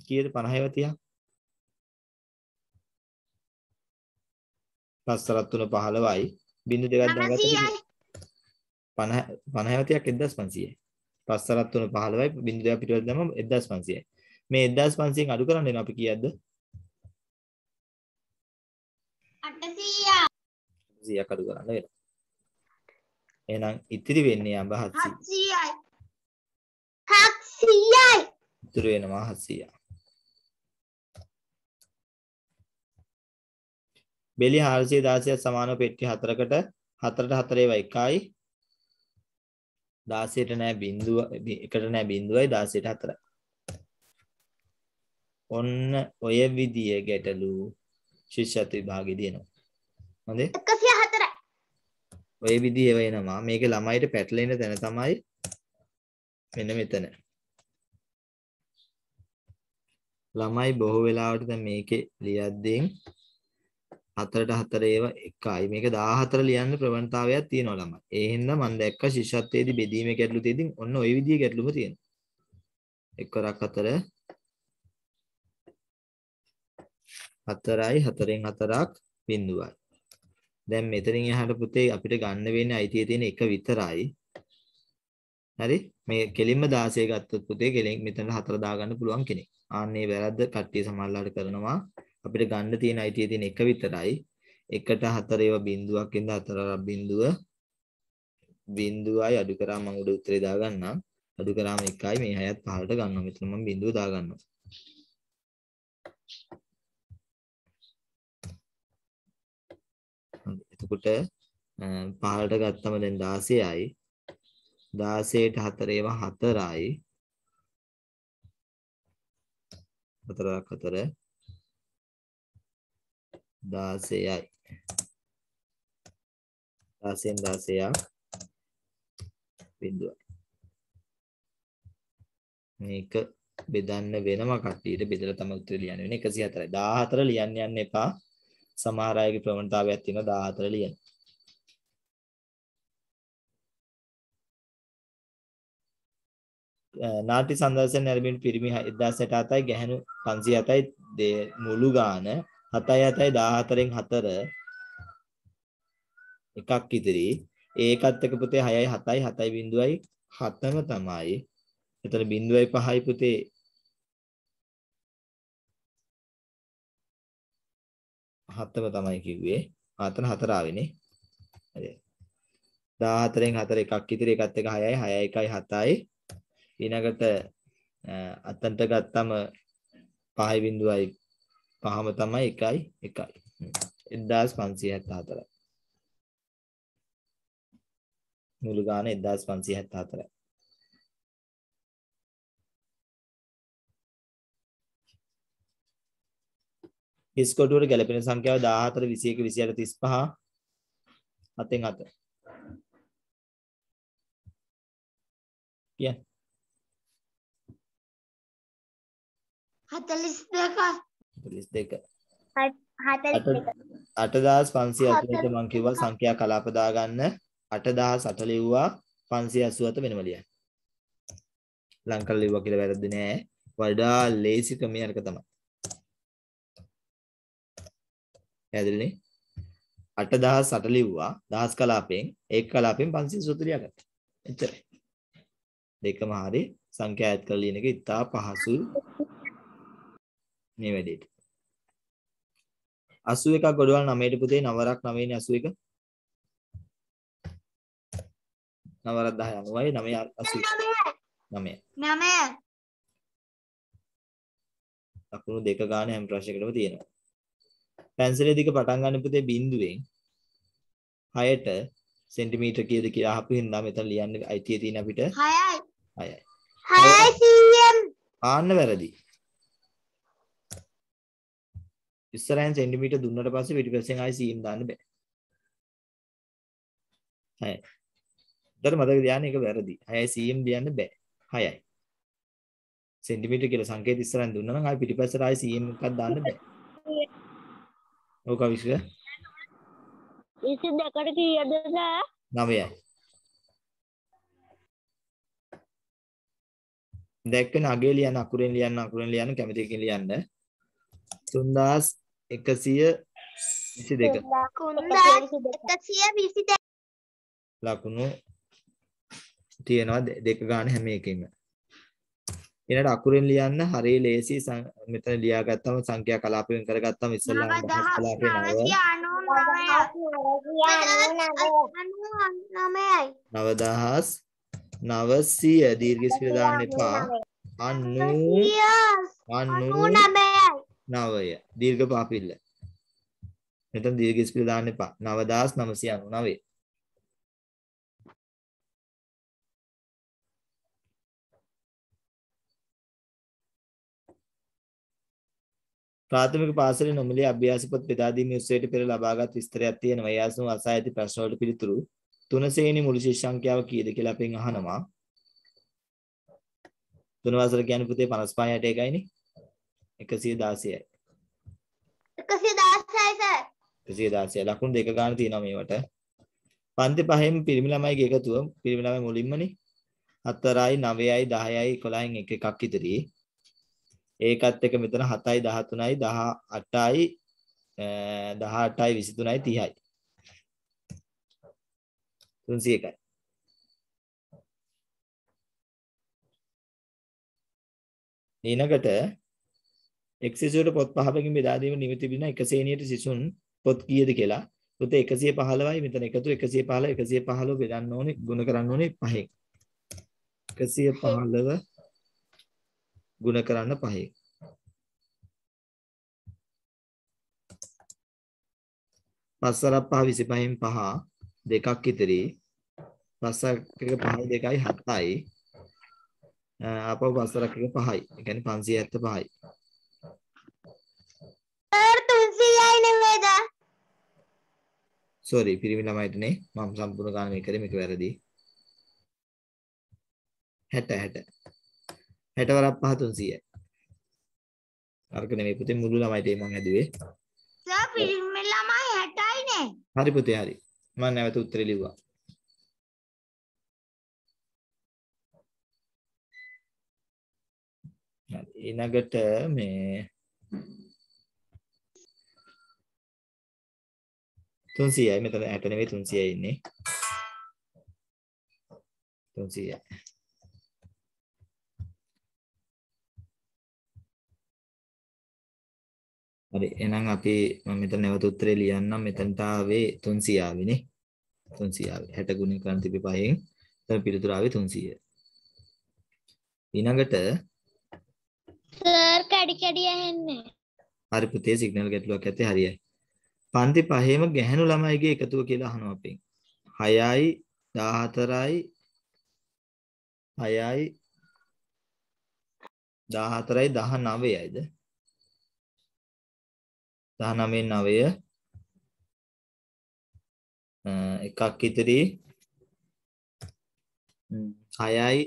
කීයද 50 ඒවා 30ක්? පස්සරත් තුන 15යි. බින්දු දෙකක් දාගත්තොත් 50 50 ඒවා 30ක් 1500යි. පස්සරත් තුන 15යි බින්දු දෙකක් පිටවට දැම්මම 1500යි. මේ 1500න් අඩු කරන්න එන අපි කීයක්ද? 800යි. 100ක් අඩු කරන්න වෙනවා. එහෙනම් ඉතිරි වෙන්නේ අඹ 700. 700යි. 100යි. ඉතුරු වෙනවා 700. බෙලි 416ක් සමානව පෙට්ටි හතරකට 4ට 4 ඒවා එකයි 16ට නෑ බිඳුව එකට නෑ බිඳුවයි 16ට 4යි. ඔන්න ඔය විදිය ගැටලු ශිෂ්‍යත්ව විභාගෙදී එනවා. හොඳේ? 104යි. ඔය විදිය වෙනවා. මේකේ ළමයිට පැටලෙන තැන තමයි මෙන්න මෙතන. ළමයි බොහෝ වෙලාවට දැන් මේකේ ලියද්දී හතරට හතර ඒවා එකයි මේක 14 ලියන්න ප්‍රවණතාවයක් තියෙනවා ළමයි. ඒ හින්දා මම දැක්ක ශිෂ්‍යත්වයේදී බෙදීමේ ගැටලු තියෙදින් ඔන්න ওই විදිහේ ගැටලුම තියෙනවා. එක්වරක් හතර හතරයි හතරෙන් හතරක් බිඳුවයි. දැන් මෙතනින් එහාට පුතේ අපිට ගන්න වෙන්නේ අයිතිය තියෙන එක විතරයි. හරි මේ කෙලින්ම 16 ගත්තොත් පුතේ කෙලින් මෙතන හතර දාගන්න පුළුවන් කෙනෙක්. ආන්නේ වැරද්ද කට්ටිය සමහරලාට කරනවා. අපිට ගන්න තියෙන අයිතිය තියෙන එක විතරයි. එකට හතර ඒවා බිඳුවක් ඉඳලා හතරක් බිඳුව බිඳුවයි අඩු කරා මම උඩ උත්තරේ දාගන්නම්. අඩු කරාම එකයි මේ හයත් පහලට ගන්නවා. මෙතන මම බිඳුව දාගන්නවා. එතකොට පහලට ගත්තම දැන් 16යි 16ට 4 ඒවා 4යි 4ක් 4 16යි 16න් 16ක් බිඳුවයි. මේක බෙදන්න වෙනම කට්ටියට බෙදලා තමයි උත්තර ලියන්න. වෙන්නේ 104යි 14 ලියන්න යන්න එපා. සමහර අයගේ ප්‍රවණතාවයක් තියෙනවා 14 ලියන්න. නාට්‍ය සංදර්ශන නැරඹීම පිරිමි 1067යි ගැහැණු 507යි මුළු ගාන 7යි 7යි 14න් 4 එකක් ඉදිරි. ඒකත් එක පුතේ 6යි 7යි 7යි බිඳුවයි 7ම තමයි. එතන බිඳුවයි 5යි පුතේ. හතම තමයි කිව්වේ. ආතන හතර ආවේනේ. හරි. 14න් 4 එකක් ඉතිරි එකත් එක 6යි 6යි 1යි 7යි ඊළඟට අතන්ට ගත්තම 5 බිඳුවයි පහම තමයි 1යි 1යි 1574යි මුළු ගාන 1574යි හිස් කොටුවට ගැලපෙන සංඛ්‍යාව 14 21 28 35 හතෙන් හත කියන්න. 42 42 42 8580ට මම කිව්වා සංඛ්‍යා කලාප දාගන්න. 8008 ලිව්වා 587 වෙනම ලියන්න ලං කරලා ලිව්වා කියලා වැරද්ද නෑ. වඩා ලේසි ක්‍රමය අරක තමයි. පැහැදිලිනේ? 8008 ලිව්වා දහස් කලාපෙන් ඒක කලාපෙන් 587 ලියාගත්තා. එච්චරයි. දෙකම හරි සංඛ්‍යා ඇත් කරලා ලියන එක ඉතා පහසුයි මේ වැඩේට. 81ක් ගොඩවල් 9ට පුතේ 9ක් 9නේ 81 9ක් 10 90යි 9 81 9 9 ලකුණු දෙක ගාන හැම ප්‍රශ්නයකටම තියෙනවා. පැන්සලේ දිග පටන් ගන්න පුතේ බිඳුවෙන් 6ට සෙන්ටිමීටර් කීයද කියලා අහපු හින්දා මෙතන ලියන්න අයිතිය තියෙන අපිට 6යි 6යි 6යි cm ආන්න වැරදි ඉස්සරහින් සෙන්ටිමීටර් දුන්නට පස්සේ පිටිපස්සෙන් ආයි සීම් දාන්න බෑ. හයයි. දර මතක ධානය එක වැරදි. 6යි cm ලියන්න බෑ. 6යි. සෙන්ටිමීටර් කියලා සංකේත ඉස්සරහින් දුන්නා නම් ආයි පිටිපස්සට ආයි cm එකක් දාන්න බෑ. ඕක විශ්ව 22කට කීයද නෑ? 9යි. දැක්කන අගේ ලියන්න අකුරෙන් ලියන්න අකුරෙන් ලියන්න කැමතිකින් ලියන්න 3000 එකසිය විසි දෙක ලකුණු තියෙනවා දෙක ගාන හැම එකින්ම එනට අකුරෙන් ලියන්න හරි ලේසි මෙතන ලියාගත්තම සංඛ්‍යා කලාපයෙන් කරගත්තම ඉස්සෙල්ලාම කලාපේ නව 9900 දීර්ඝ ස්වර දාන්න එපා 99 99 නවය දීර්ඝ පාපිල්ල මෙතන දීර්ඝ ස්පිල් දාන්න එපා 9999 ප්‍රාථමික පාසලේ නොමිලේ අභ්‍යාස පොත් බෙදා දීමේ උත්සවයට පෙර ලබාගත් විස්තරයක් තියෙනවා. ඒ අසු අසා ඇති ප්‍රශ්න වලට පිළිතුරු තුන ශ්‍රේණි මුළු ශිෂ්‍ය සංඛ්‍යාව කීයද කියලා අපෙන් අහනවා. තුන වසර කියන්නේ පුතේ 55 61යිනේ. 116යි. එකසිය දාසයි සර් 116 ලකුණු දෙක ගන්න තියෙනවා මේවට. පන්ති පහෙම පිරිමි ළමයිගේ එකතුව පිරිමි ළමයි මුලින්මනේ 4යි 9යි 10යි 11න් එක එකක් ඉදිරි. ඒකත් එක මෙතන 7යි 13යි 18යි 18යි 23යි 30යි 301යි ඊනකට එක් සිසුවට පොත් පහකින් බෙදා දීම නිමිති තිබෙන එක ශ්‍රේණියට සිසුන් පොත් කීයද කියලා පුතේ 115යි මෙතන එකතු 115 115 බෙදන්න ඕනේ ගුණ කරන්න ඕනේ පහෙන් 115 ගුණ කරන්න පහේ. පස්සරක් පහ 25න් පහ දෙකක් ඉතිරි. පස්සක් එක පහයි දෙකයි 7යි. ආපහු පස්සරක් එක පහයි. ඒ කියන්නේ 575යි. සර් තුන්සියයි නෙමේද සෝරි පිරිමි ළමයිටනේ මම සම්පූර්ණ ගාන මේක කරේ මේක වැරදි. 60 60 60 වරක් පහ 300යි. අරක නෙමෙයි පුතේ මුළු ළමයිට මම හැදුවේ. සර් පිරිමි ළමයි 60යි නේ හරි පුතේ හරි. මම නැවත උත්තරේ ලිව්වා. ඊළඟට මේ 300යි මෙතන 60 නෙවෙයි 300යි ඉන්නේ. 300යි. හරි එහෙනම් අපි මම මෙතන නැවත උත්තරේ ලියන්නම්. මෙතනට ආවේ 300 ආවේනේ 300 ආවේ 60 ගුණය කරන් තිබි පහෙන් එතන පිළිතුර ආවේ 300 ඊළඟට සර් කැඩි කැඩි ඇහෙන්නේ. හරි පුතේ සිග්නල් ගැටලුවක් ඇත්තේ හරියයි පන්ති පහේම ගැහැණු ළමයිගේ එකතුව කියලා අහනවා අපෙන් 6යි 14යි 6යි 14යි 19යිද 19 9 එකක් ඉතිරි. 6යි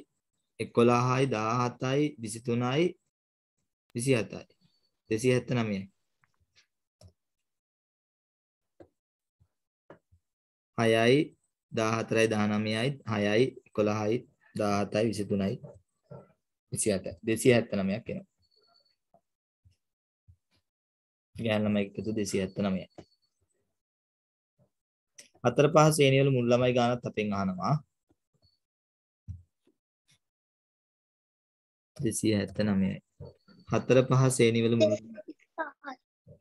11යි 17යි 23යි 27යි 279යි 6යි 14යි 19යි 6යි 11යි 17යි 23යි 27යි 279ක් එනවා ගෑනු ළමයි එකතු 279යි. හතර පහ ශ්‍රේණිය වල මුල් ළමයි ගානත් අපෙන් අහනවා. 279යි. හතර පහ ශ්‍රේණිය වල මුල්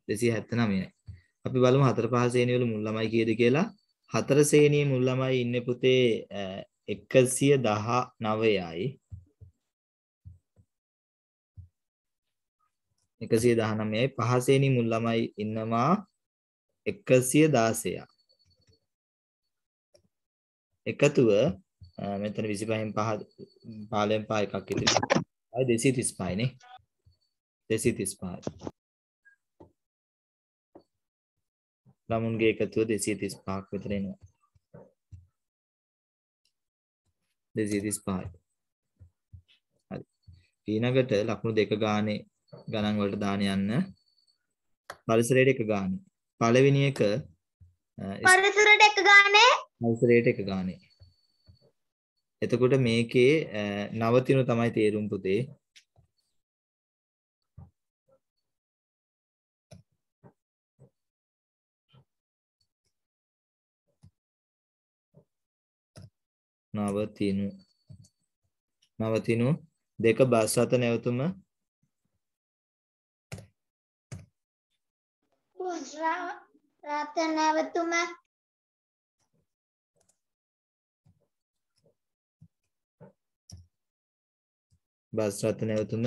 279යි. අපි බලමු හතර පහ ශ්‍රේණිය වල මුල් ළමයි කීයද කියලා. හතර ශ්‍රේණියේ මුල් ළමයි ඉන්නේ පුතේ 119යි. 119යි පහසේනි මුල් ළමයි ඉන්නවා 116ක්. එකතුව මෙතන 25න් 5 15න් 5 එකක් ඉතිරි. ආයි 235 නේ. 235. ළමුන්ගේ එකතුව 235ක් විතර එනවා. 235. හරි. ඊළඟට ලකුණු දෙක ගානේ ගණන් වලට දාන යන්න පරිසරයට එක ගානේ පළවෙනි එක පරිසරයට එක ගානේ පරිසරයට එක ගානේ එතකොට මේකේ නවතිනු තමයි තේරුම් පුතේ නවතිනු. නවතිනු. දෙක බස් අත නැවතුම. රත නැවතුම. බස් රථ නැවතුම.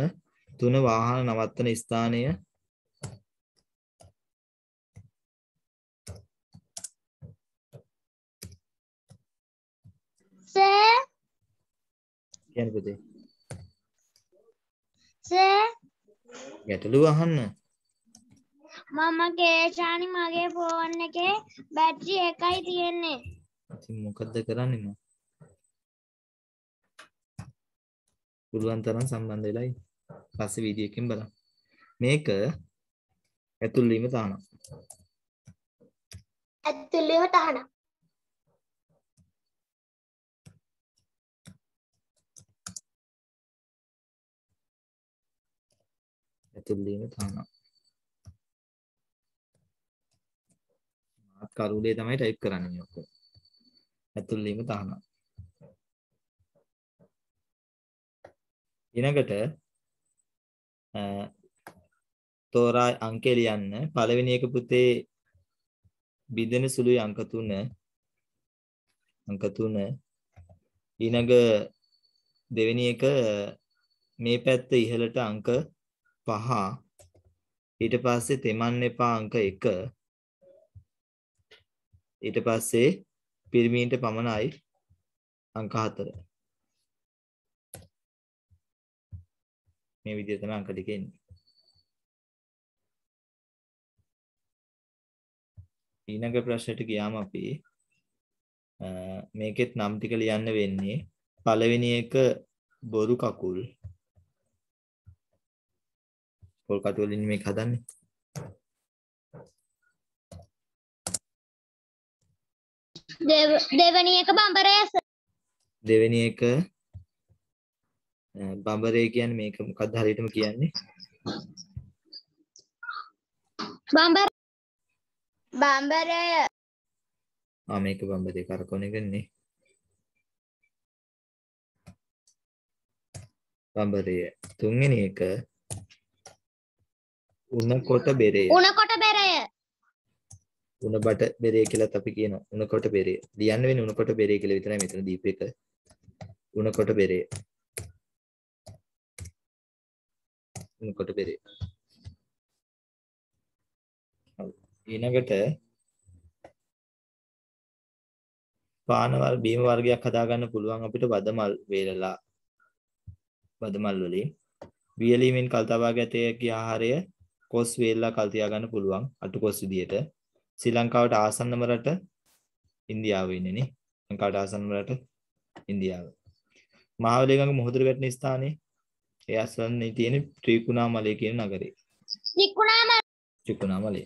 තුන වාහන නවත්තන ස්ථානය සර් කියන්න පුතේ. සර් ගැටලුව අහන්න. මම කේෂානි මගේ ෆෝන් එකේ බැටරි එකයි තියෙන්නේ. ඉතින් මොකද්ද කරන්නේ මම? පුළුවන් තරම් සම්බන්ධ වෙලා. පස්සේ වීඩියෝ එකකින් බලන්න. මේක ඇතුල් වීම තහනම්. ඇතුල් වීම තහනම්. මාත් කරුලේ තමයි ටයිප් කරන්නේ මේ ඔක්කොම. ඇතුල් වීම තහනම්. ඊළඟට අ, තෝරා අංකය ලියන්න පළවෙනි එක පුතේ බිඳෙන සුළුයි අංක 3 අංක 3 ඊළඟ දෙවෙනි එක මේ පැත්ත ඉහළට අංක 5 ඊට පස්සේ තෙමන්න එපා අංක 1 ඊට පස්සේ පිරිමීන්ට පමණයි අංක 4 මේ විදිහට තමයි අංක ටික එන්නේ. ඊළඟ ප්‍රශ්නයට ගියාම අපි අ, මේකෙත් නම් ටික ලියන්න වෙන්නේ. පළවෙනි එක බොරු කකුල්. පොල් කටු වලින් මේක හදන්නේ. දෙවැනි එක බම්බරයස. දෙවෙනි එක අ, බඹරේ කියන්නේ මේක මොකක්ද හරියටම කියන්නේ? බම්බර බම්බරය ආ මේක බඹරේ කරකවන එකනේ බඹරේ තුන්වෙනි එක උණ කොට බෙරේ උණකොට බෙරය. උණ බට බෙරේ කියලාත් අපි කියනවා. උණ කොට බෙරේ ලියන්න වෙන්නේ උණ කොට බෙරේ කියලා විතරයි මෙතන දීප එක. උණ කොට බෙරේ උණ කොට බෙරේ. ඊළඟට පාන වර්ග බීම වර්ගයක් හදාගන්න පුළුවන් අපිට වදමල් වේලලා. වදමල් වලින්. වියලීමෙන් කල් තබා ගත හැකි ආහාරය කොස් වේලලා කල් තියා ගන්න පුළුවන් අටු කොස් විදියට. ශ්‍රී ලංකාවට ආසන්නම රට ඉන්දියාව ඉන්නේ නේ. ලංකාවට ආසන්නම රට ඉන්දියාව. මහවැලිගඟ මුහුදට වැටෙන ස්ථානයේ ඒ අසන්නේ තියෙන ත්‍රිකුණාමලය කියන නගරේ. නිකුණාම ත්‍රිකුණාමලය.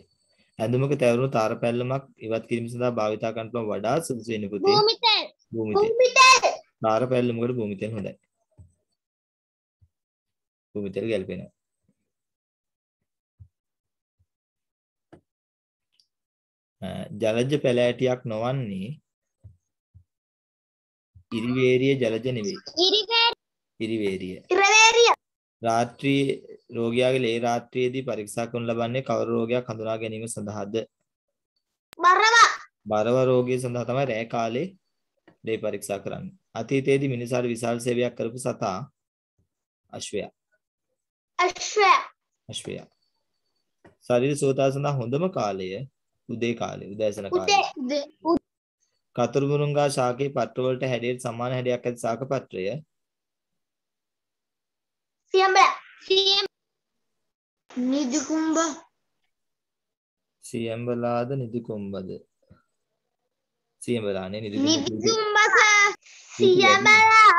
ඇඳුමක තැවරුණු තාර පැල්ලමක් ඉවත් කිරීම සඳහා භාවිතා කරන්න පුළුවන් වඩා සුදුසු වෙන පුතේ. භූමිතෙල්. භූමිතෙල්. භූමිතෙල්. තාර පැල්ලමකට භූමිතෙල් හොඳයි. භූමිතෙල් ගැලපෙනවා ජලජ පැලෑටියක් නොවන්නේ ඉරිවේරිය ජලජ නෙවෙයි. ඉරිවේරිය ඉරවැරිය. රාත්‍රී රෝගයාගේ ලේ රාත්‍රියේදී පරීක්ෂා කරනු ලබන්නේ කවර රෝගයක් හඳුනා ගැනීම සඳහාද බරව. බරව රෝගය සඳහා තමයි රෑ කාලේ ලේ පරීක්ෂා කරන්නේ අතීතයේදී මිනිසාට විශාල සේවයක් කරපු සතා අශ්වයා අශ්වය. අශ්වයා ශරීර සෝතා සඳහා හොඳම කාලය උදේ කාලේ උදෑසන කාලේ උදේ. කතුරු මුරුංගා ශාකයේ පත්‍ර වලට හැඩයට සමාන හැඩයක් ඇති ශාක පත්‍රය සියඹ. සියම්. නිදුකුම්බ. සියඹලාද නිදුකොම්බද සියඹලානේ නිදුකුම්බස. සියඹලා.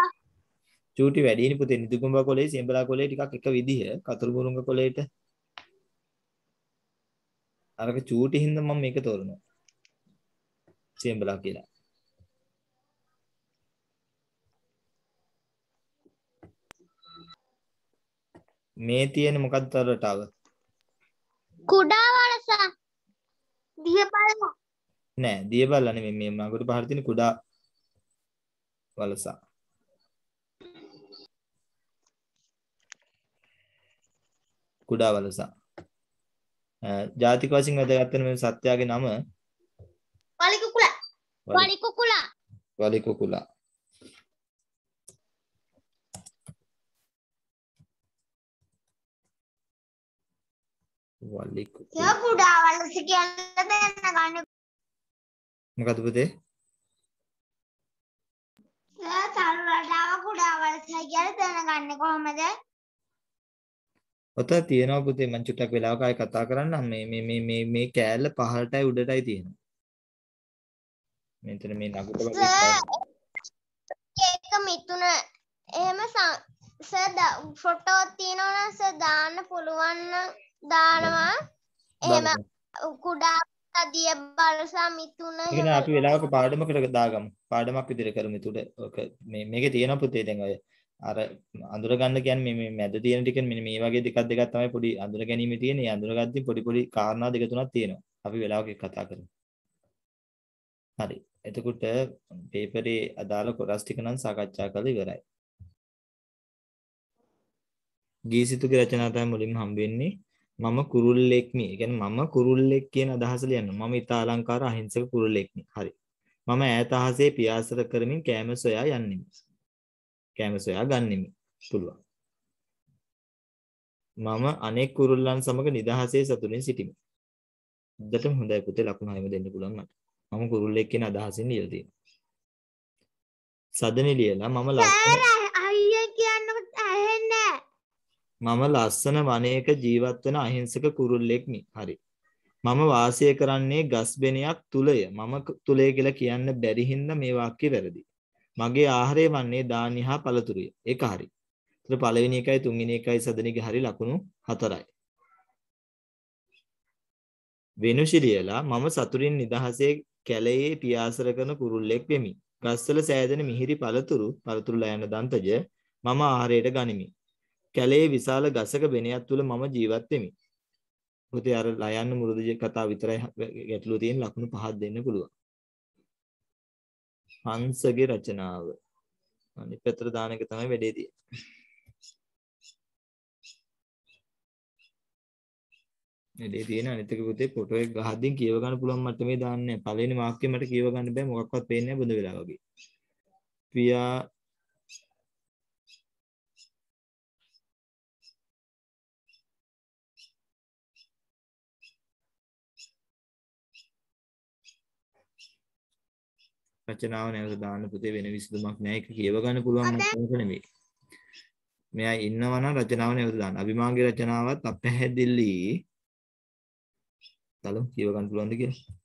චූටි වැඩිනේ පුතේ නිදුකොම්බ කොලේ සියඹලා කොලේ ටිකක් එක විදිහ කතුරු මුරුංග කොලේට අරක චූටි හින්දා මම මේක තෝරනවා. සියඹලා කියලා. මේ තියෙන මොකක්ද තරටාව කුඩා වලස. දියපල. නෑ දියබල්ලා නෙමෙයි. මේ මඟුරු පහර තියෙන කුඩා වලසා. කුඩා වලසා ජාතික වශයෙන් වැදගත් වෙන මේ සත්‍යයේ නම වලිකුකුලා. වලිකුකුලා. වලිකුකුලා. වලිකුකුලා. ඒ කුඩා වලස කියලා දෙන්න ගන්න. මොකද පුතේ? ඒ තරු රටාව කුඩා වලස කියලා දැනගන්නේ කොහමද? ඔතන තියෙනවා පුතේ මං චුට්ටක් වෙලාවක ආයෙ කතා කරන්නම් මේ මේ මේ මේ මේ කෑල්ල පහළටයි උඩටයි තියෙනවා මෙතන මේ නගුට වගේ ඒක මිතුන එහෙම සර් ෆොටෝ තියෙනවා නම් සර් දාන්න පුළුවන් නම් දානවා. එහෙම කුඩා අදිය බලසා මිතුන කියන්නේ අපි වෙලාවක පාඩමකට දාගමු. පාඩමක් විදිහට කරමු උඩ. ඔක මේ මේකේ තියෙන පුතේ දැන් ඔය අර අඳුර ගන්න කියන්නේ මේ මේ මැද තියෙන ටික මෙන්න මේ වගේ දෙකක් දෙකක් තමයි පොඩි අඳුර ගැනීම තියෙන්නේ. ඒ අඳුර ගද්දි පොඩි පොඩි කාරණා දෙක තුනක් තියෙනවා. අපි වෙලාවක කතා කරමු. හරි. එතකොට පේපරේ අදාළ කොටස් ටික නම් සාකච්ඡා කරලා ඉවරයි. ගීසිතුගේ රචනා තමයි මුලින්ම හම්බ වෙන්නේ. මම කුරුල්ලෙක්මි. ඒ කියන්නේ මම කුරුල්ලෙක් කියන අදහස ලියන්න. මම ඊට අලංකාර අහිංසක කුරුල්ලෙක්මි. හරි. මම ඈත අහසේ පියාසර කරමින් කෑම සොයා යන්නෙමි. කෑම සොයා ගන්නෙමි. පුළුවන්. මම අනෙක් කුරුල්ලන් සමග නිදහසේ සතුටින් සිටිමි. හොඳටම හොඳයි පුතේ ලකුණු හැම දෙන්න පුළුවන් මට. මම කුරුල්ලෙක් කියන අදහසින් ලියලා තියෙනවා. සදනේ ලියලා මම ලස්සන අයියා කියන්නකොට ඇහෙන්නේ මම ලස්සන වනයක ජීවත් වන අහිංසක කුරුල්ලෙක්මි. හරි. මම වාසය කරන්නේ ගස් බෙනයක් තුලය. මම තුලය කියලා කියන්න බැරි හින්දා මේ වාක්‍ය වැරදි. මගේ ආහාරය වන්නේ ධාන්‍ය හා පළතුරුය. ඒක හරි. ඒතර පළවෙනි එකයි තුන්වෙනි එකයි සදනිගේ හරි ලකුණු හතරයි. වෙනුශිරියලා මම සතුරින් නිදහසේ කැලයේ පියාසර කරන කුරුල්ලෙක් වෙමි. ගස්වල සෑදෙන මිහිරි පළතුරු පළතුරු ලෑන දන්තජ මම ආහාරයට ගනිමි. කැලේ විශාල ගසක බෙනයක් තුල මම ජීවත් වෙමි. පුතේ අර ලයන්න මුරුදු කතාව විතරයි ගැටලුව තියෙන ලකුණු පහක් දෙන්න පුළුවන්. හංසගේ රචනාව. අනිත් පැත්තට දාන එක තමයි වැඩේ තියෙන්නේ. වැඩේ තියෙන අනිත් එක පුතේ ෆොටෝ එක ගහද්දී කියව ගන්න පුළුවන් මට්ටමේ දාන්නේ නැහැ. පළවෙනි වාක්‍යය මට කියව ගන්න බෑ මොකක්වත් පේන්නේ නැහැ බඳ වෙලා වගේ. පියා රචනාව නැවත දාන්න පුතේ වෙන විසඳුමක් නැහැ ඒක කියව ගන්න පුළුවන් මට්ටමක නෙමෙයි. මෙයා ඉන්නවා නම් රචනාව නැවත දාන්න. අභිමාන්ගේ රචනාවත් අපැහැදිලි. බලමු කියව ගන්න පුළුවන්ද කියලා.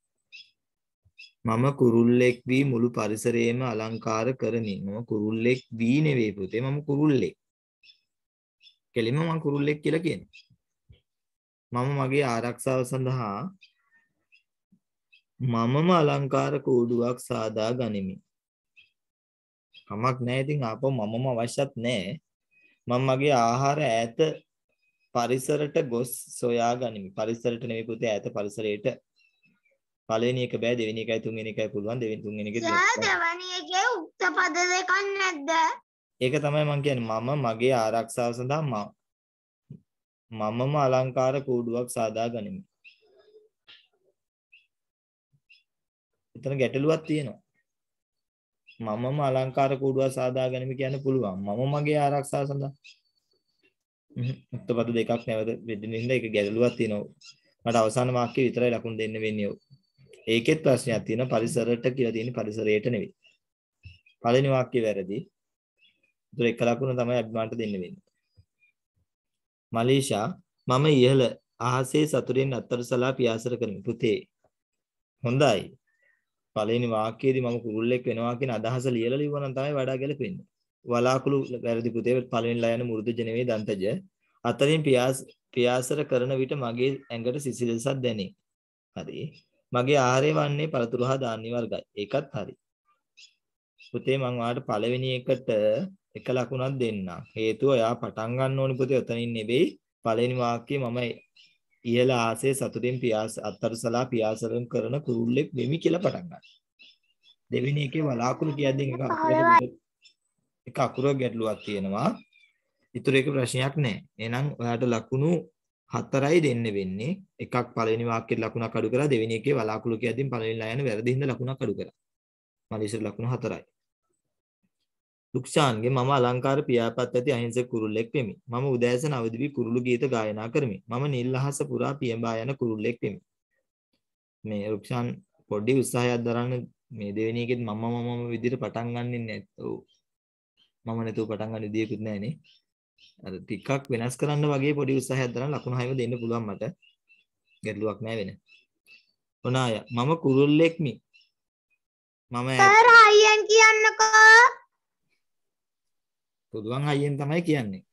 මම කුරුල්ලෙක් වී මුළු පරිසරයේම අලංකාර කරමි. මම කුරුල්ලෙක් වී නෙවෙයි පුතේ මම කුරුල්ලෙක්. කෙලින්ම මම කුරුල්ලෙක් කියලා කියනවා. මම මගේ ආරක්ෂාව සඳහා මමම අලංකාර කූඩුවක් සාදා ගනිමි. කමක් නැහැ ඉතින් ආපහු මමම අවශ්‍යත් නැහැ. මම මගේ ආහාර ඈත පරිසරට ගොස් සොයා ගනිමි. පරිසරට නෙවෙයි පුතේ ඈත පරිසරයට. පළවෙනි එක බෑ දෙවෙනි එකයි තුන්වෙනි එකයි පුළුවන් දෙවෙනි තුන්වෙනි එක දෙවැනි එකේ උක්ත පද දෙකක් නැද්ද? ඒක තමයි මම කියන්නේ මම මගේ ආරක්ෂාව සඳහා මමම අලංකාර කූඩුවක් සාදා ගනිමි. එතන ගැටලුවක් තියෙනවා. මමම අලංකාර කූඩුවක් සාදා ගනිමි කියන්න පුළුවන්. මම මගේ ආරක්ෂාව සඳහා. උත්පද දෙකක් නැවත වෙදින හින්දා ඒක ගැටලුවක් තියෙනවා. මට අවසාන වාක්‍ය විතරයි ලකුණු දෙන්න වෙන්නේ. ඒකෙත් ප්‍රශ්නයක් තියෙනවා පරිසරයට කියලා තියෙන පරිසරයට නෙවෙයි. පළවෙනි වාක්‍ය වැරදි. ඒතර එක ලකුණ තමයි අභිමානට දෙන්න වෙන්නේ. මලීෂා මම ඉහළ අහසේ සතුරින් අත්තරසලා පියාසර කරමි පුතේ. හොඳයි. පළවෙනි වාක්‍යයේදී මම කුරුල්ලෙක් වෙනවා කියන අදහස ලියලා ලිව්වනම් තමයි වඩා ගැලපෙන්නේ. වලාකුළු වැරදි පුතේ පළවෙනි ලයන මුරුදුජ නෙවෙයි දන්තජ. අතරින් පියාස පියාසර කරන විට මගේ ඇඟට සිසිලසක් දැනේ. හරි. මගේ ආහාරය වන්නේ පළතුරු හා ධාන්‍ය වර්ගයි. ඒකත් හරි. පුතේ මම ඔයාලට පළවෙනි එකට එක ලකුණක් දෙන්නම්. හේතුව ඔයා පටන් ගන්න ඕනි පුතේ ඔතනින් නෙවෙයි. පළවෙනි වාක්‍යය මම ඉහළ ආසේ සතුටින් පියාස අත්තරසලා පියාසරම් කරන කුරුල්ලෙක් වෙමි කියලා පටන් ගන්න. දෙවෙනි එකේ වලාකුළු කියද්දී එක අකුරක එක අකුරක ගැටලුවක් තියෙනවා. ඊටු එක ප්‍රශ්නයක් නැහැ. එහෙනම් ඔයාට ලකුණු හතරයි දෙන්න වෙන්නේ. එකක් පළවෙනි වාක්‍යයේ ලකුණක් අඩු කරලා දෙවෙනි එකේ වලාකුළු කියද්දී පළවෙනි ලයන වැරදි හින්දා ලකුණක් අඩු කරා. මලීසර ලකුණු හතරයි. රුක්ෂාන්ගේ මම අලංකාර පියාපත් ඇති අහිංසක කුරුල්ලෙක් වෙමි. මම උදෑසන අවදි වී කුරුළු ගීත ගායනා කරමි. මම නිල් අහස පුරා පියඹා යන කුරුල්ලෙක් වෙමි. මේ රුක්ෂාන් පොඩි උත්සාහයක් දරන්න මේ දෙවෙනි එකෙත් මම මම විදිහට පටන් ගන්නෙ නැත්තෝ. මම නැතුව පටන් ගන්න විදියකුත් නැහනේ. අර ටිකක් වෙනස් කරන්න වගේ පොඩි උත්සාහයක් දරන ලකුණු හයම දෙන්න පුළුවන් මට. ගැටලුවක් නැහැ වෙන. ඔනාය මම කුරුල්ලෙක්මි. මම සර් හයියෙන් කියන්නකෝ. පුළුවන් හයියෙන් තමයි කියන්නේ.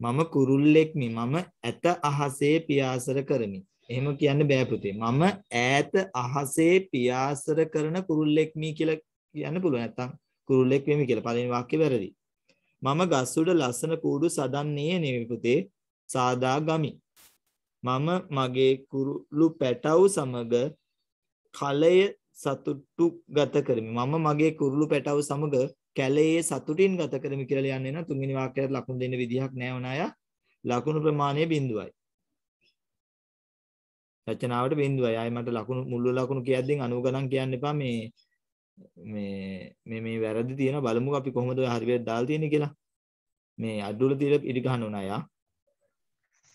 මම කුරුල්ලෙක්මි. මම ඇත අහසේ පියාසර කරමි. එහෙම කියන්න බෑ පුතේ. මම ඈත අහසේ පියාසර කරන කුරුල්ලෙක්මි කියලා කියන්න පුළුවන්. නැත්තම් කුරුල්ලෙක් වෙමි කියලා. පළවෙනි වාක්‍යය වැරදි. මම ගස් උඩ ලස්සන කූඩු සදන්නේ නෙවෙයි පුතේ. සාදා ගමි. මම මගේ කුරුළු පැටව් සමග කලය සතුටු ගත කරමි. මම මගේ කුරුළු පැටව් සමග කැලයේ සතුටින් ගත කරමි කියලා ලියන්නේ නම් තුන්වෙනි වාක්‍යයට ලකුණු දෙන්න විදිහක් නැහැ වුණාය. ලකුණු ප්‍රමාණය බිඳුවයි. රචනාවට බිඳුවයි. ආයි මට ලකුණු මුල්ව ලකුණු කියද්දී 90 ගණන් කියන්න එපා මේ මේ මේ මේ වැරදි තියෙනවා බලමුකෝ අපි කොහොමද ඔය හරියට දාලා තියෙන්නේ කියලා. මේ අඩුවල තියලා ඉදි ගහන්න උනා යා.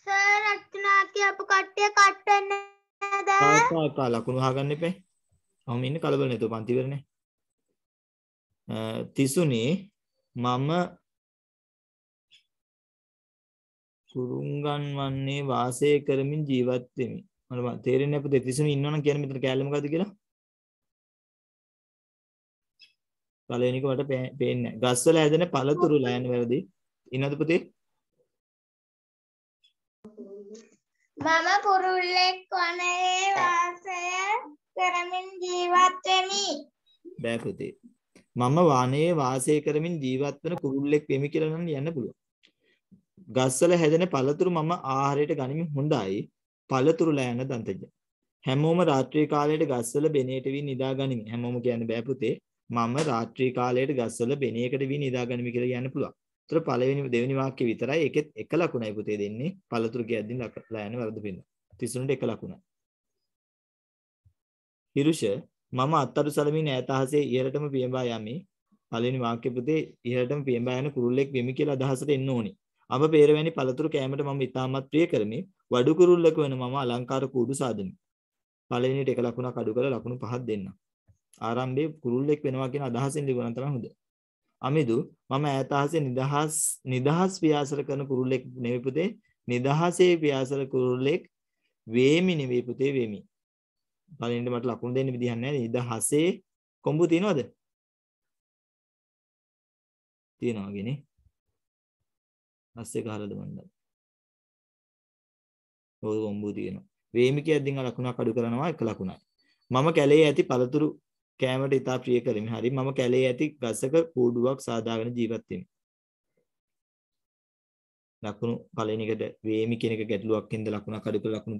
සර් රචනා කියපු කට්ටිය කට් වෙන්නේ නැද? තා තා ලකුණු අහගන්න එපා. මම ඉන්නේ කලබල නැතුව පන්ති ඉවරනේ. තිසුනේ මම කුරුංගන් වන්නේ වාසය කරමින් ජීවත් වෙමි. මට තේරෙන්නේ පුතේ තිසුනේ ඉන්නවනම් කියන්නේ මෙතන කැලේ මොකද්ද කියලා? පළවෙනි එක මට පේන්නේ නැහැ. ගස්වල හැදෙන පළතුරු ලයන් වැරදි. ඉන්නවද පුතේ? මම කුරුල්ලෙක් වනයේ වාසය කරමින් ජීවත් වෙමි. බෑ පුතේ. මම වනයේ වාසය කරමින් ජීවත් වෙන කුරුල්ලෙක් වෙමි කියලා නම් කියන්න පුළුවන්. ගස්වල හැදෙන පළතුරු මම ආහාරයට ගනිමින් හොඳයි. පළතුරු ලෑන දන්තජ. හැමෝම රාත්‍රී කාලයට ගස්වල බෙනේට වී නිදා ගනිමි. හැමෝම කියන්න බෑ පුතේ. මම රාත්‍රී කාලයට ගස්වල බෙනේකට වී නිදා ගනිමි කියලා කියන්න පුළුවන්. ඒතර පළවෙනි දෙවෙනි වාක්‍ය විතරයි ඒකෙත් එක ලකුණයි පුතේ දෙන්නේ. පළතුරු කියද්දී ලෑන වරද පෙන්න. 33ට එක ලකුණයි. හිරුෂ මම අත්තරු සලමින් ඈත අහසේ ඉහළටම පියඹා යමි. පළවෙනි වාක්‍ය පුතේ ඉහළටම පියඹා යන කුරුල්ලෙක් වෙමි කියලා අදහසට එන්න ඕනි. අඹ peerවැනි පළතුරු කෑමට මම ඉතාමත් ප්‍රිය කරමි. වඩු කුරුල්ලක වෙන මම අලංකාර කූඩු සාදමි. පළවෙනිට එක ලකුණක් අඩු කරලා ලකුණු පහක් දෙන්න. ආරම්භයේ කුරුල්ලෙක් වෙනවා කියන අදහසින් ලියුණා තමයි හොඳ. අමිදු මම ඈත අහසේ නිදහස් නිදහස් පියාසර කරන කුරුල්ලෙක් නෙවෙයි පුතේ. නිදහසේ පියාසර කුරුල්ලෙක් වේමි නෙවෙයි පුතේ වේමි. පළවෙනිට මට ලකුණු දෙන්න විදිහක් නැහැ. නිදහසේ කොඹු තියනවද? තියනවා වගේනේ. අස්සේ ගහලාද මන්ද? ඔය කොඹු තියනවා. වේමි කියද්දී ලකුණක් අඩු කරනවා එක ලකුණයි. මම කැලේ ඇති පළතුරු කෑමට ඉතා ප්‍රිය කරමි. හරි මම කැලේ ඇති ගසක කූඩුවක් සාදාගෙන ජීවත් වෙමි. ලකුණු පළවෙනි එකට වේමි කියන එක ගැටලුවක් හින්දා ලකුණක් අඩු කරලා ලකුණු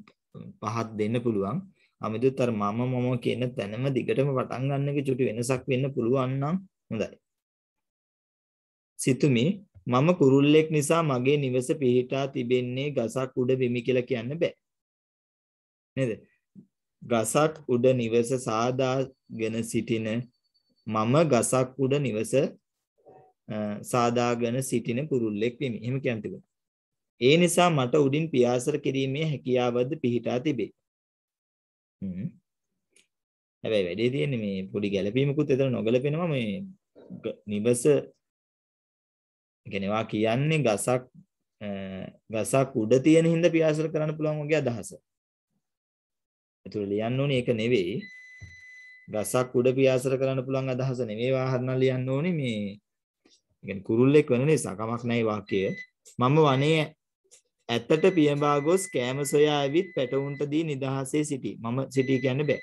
පහක් දෙන්න පුළුවන්. අමිදුත් අර මම මම කියන තැනම දිගටම පටන් ගන්න එක චුටි වෙනසක් වෙන්න පුළුවන් නම් හොඳයි. සිතුමි මම කුරුල්ලෙක් නිසා මගේ නිවස පිහිටා තිබෙන්නේ ගසක් උඩ වෙමි කියලා කියන්න බෑ. නේද? ගසක් උඩ නිවස සාදාගෙන සිටින මම ගසක් උඩ නිවස සාදාගෙන සිටින කුරුල්ලෙක් වෙමි. එහෙම කියන්න තිබුණා. ඒ නිසා මට උඩින් පියාසර කිරීමේ හැකියාවද පිහිටා තිබේ. හැබැයි වැඩේ තියෙන්නේ මේ පොඩි ගැළපීමකුත් එතන නොගැලපෙනවා මේ නිවස කියනවා කියන්නේ ගසක් ගසක් උඩ තියෙන හින්දා පියාසර කරන්න පුළුවන් වගේ අදහස. ඒතුල ලියන්න ඕනේ ඒක නෙවෙයි. ගසක් උඩ පියාසර කරන්න පුළුවන් අදහස නෙවෙයි වාහරණ ලියන්න ඕනේ මේ කියන්නේ කුරුල්ලෙක් වෙන නිසා කමක් නැහැ වාක්‍යය. මම වනයේ ඇත්තට පියඹා ගොස් කෑම සොයා ඇවිත් පැටවුන්ට දී නිදහසේ සිටි. මම සිටි කියන්නේ බෑ.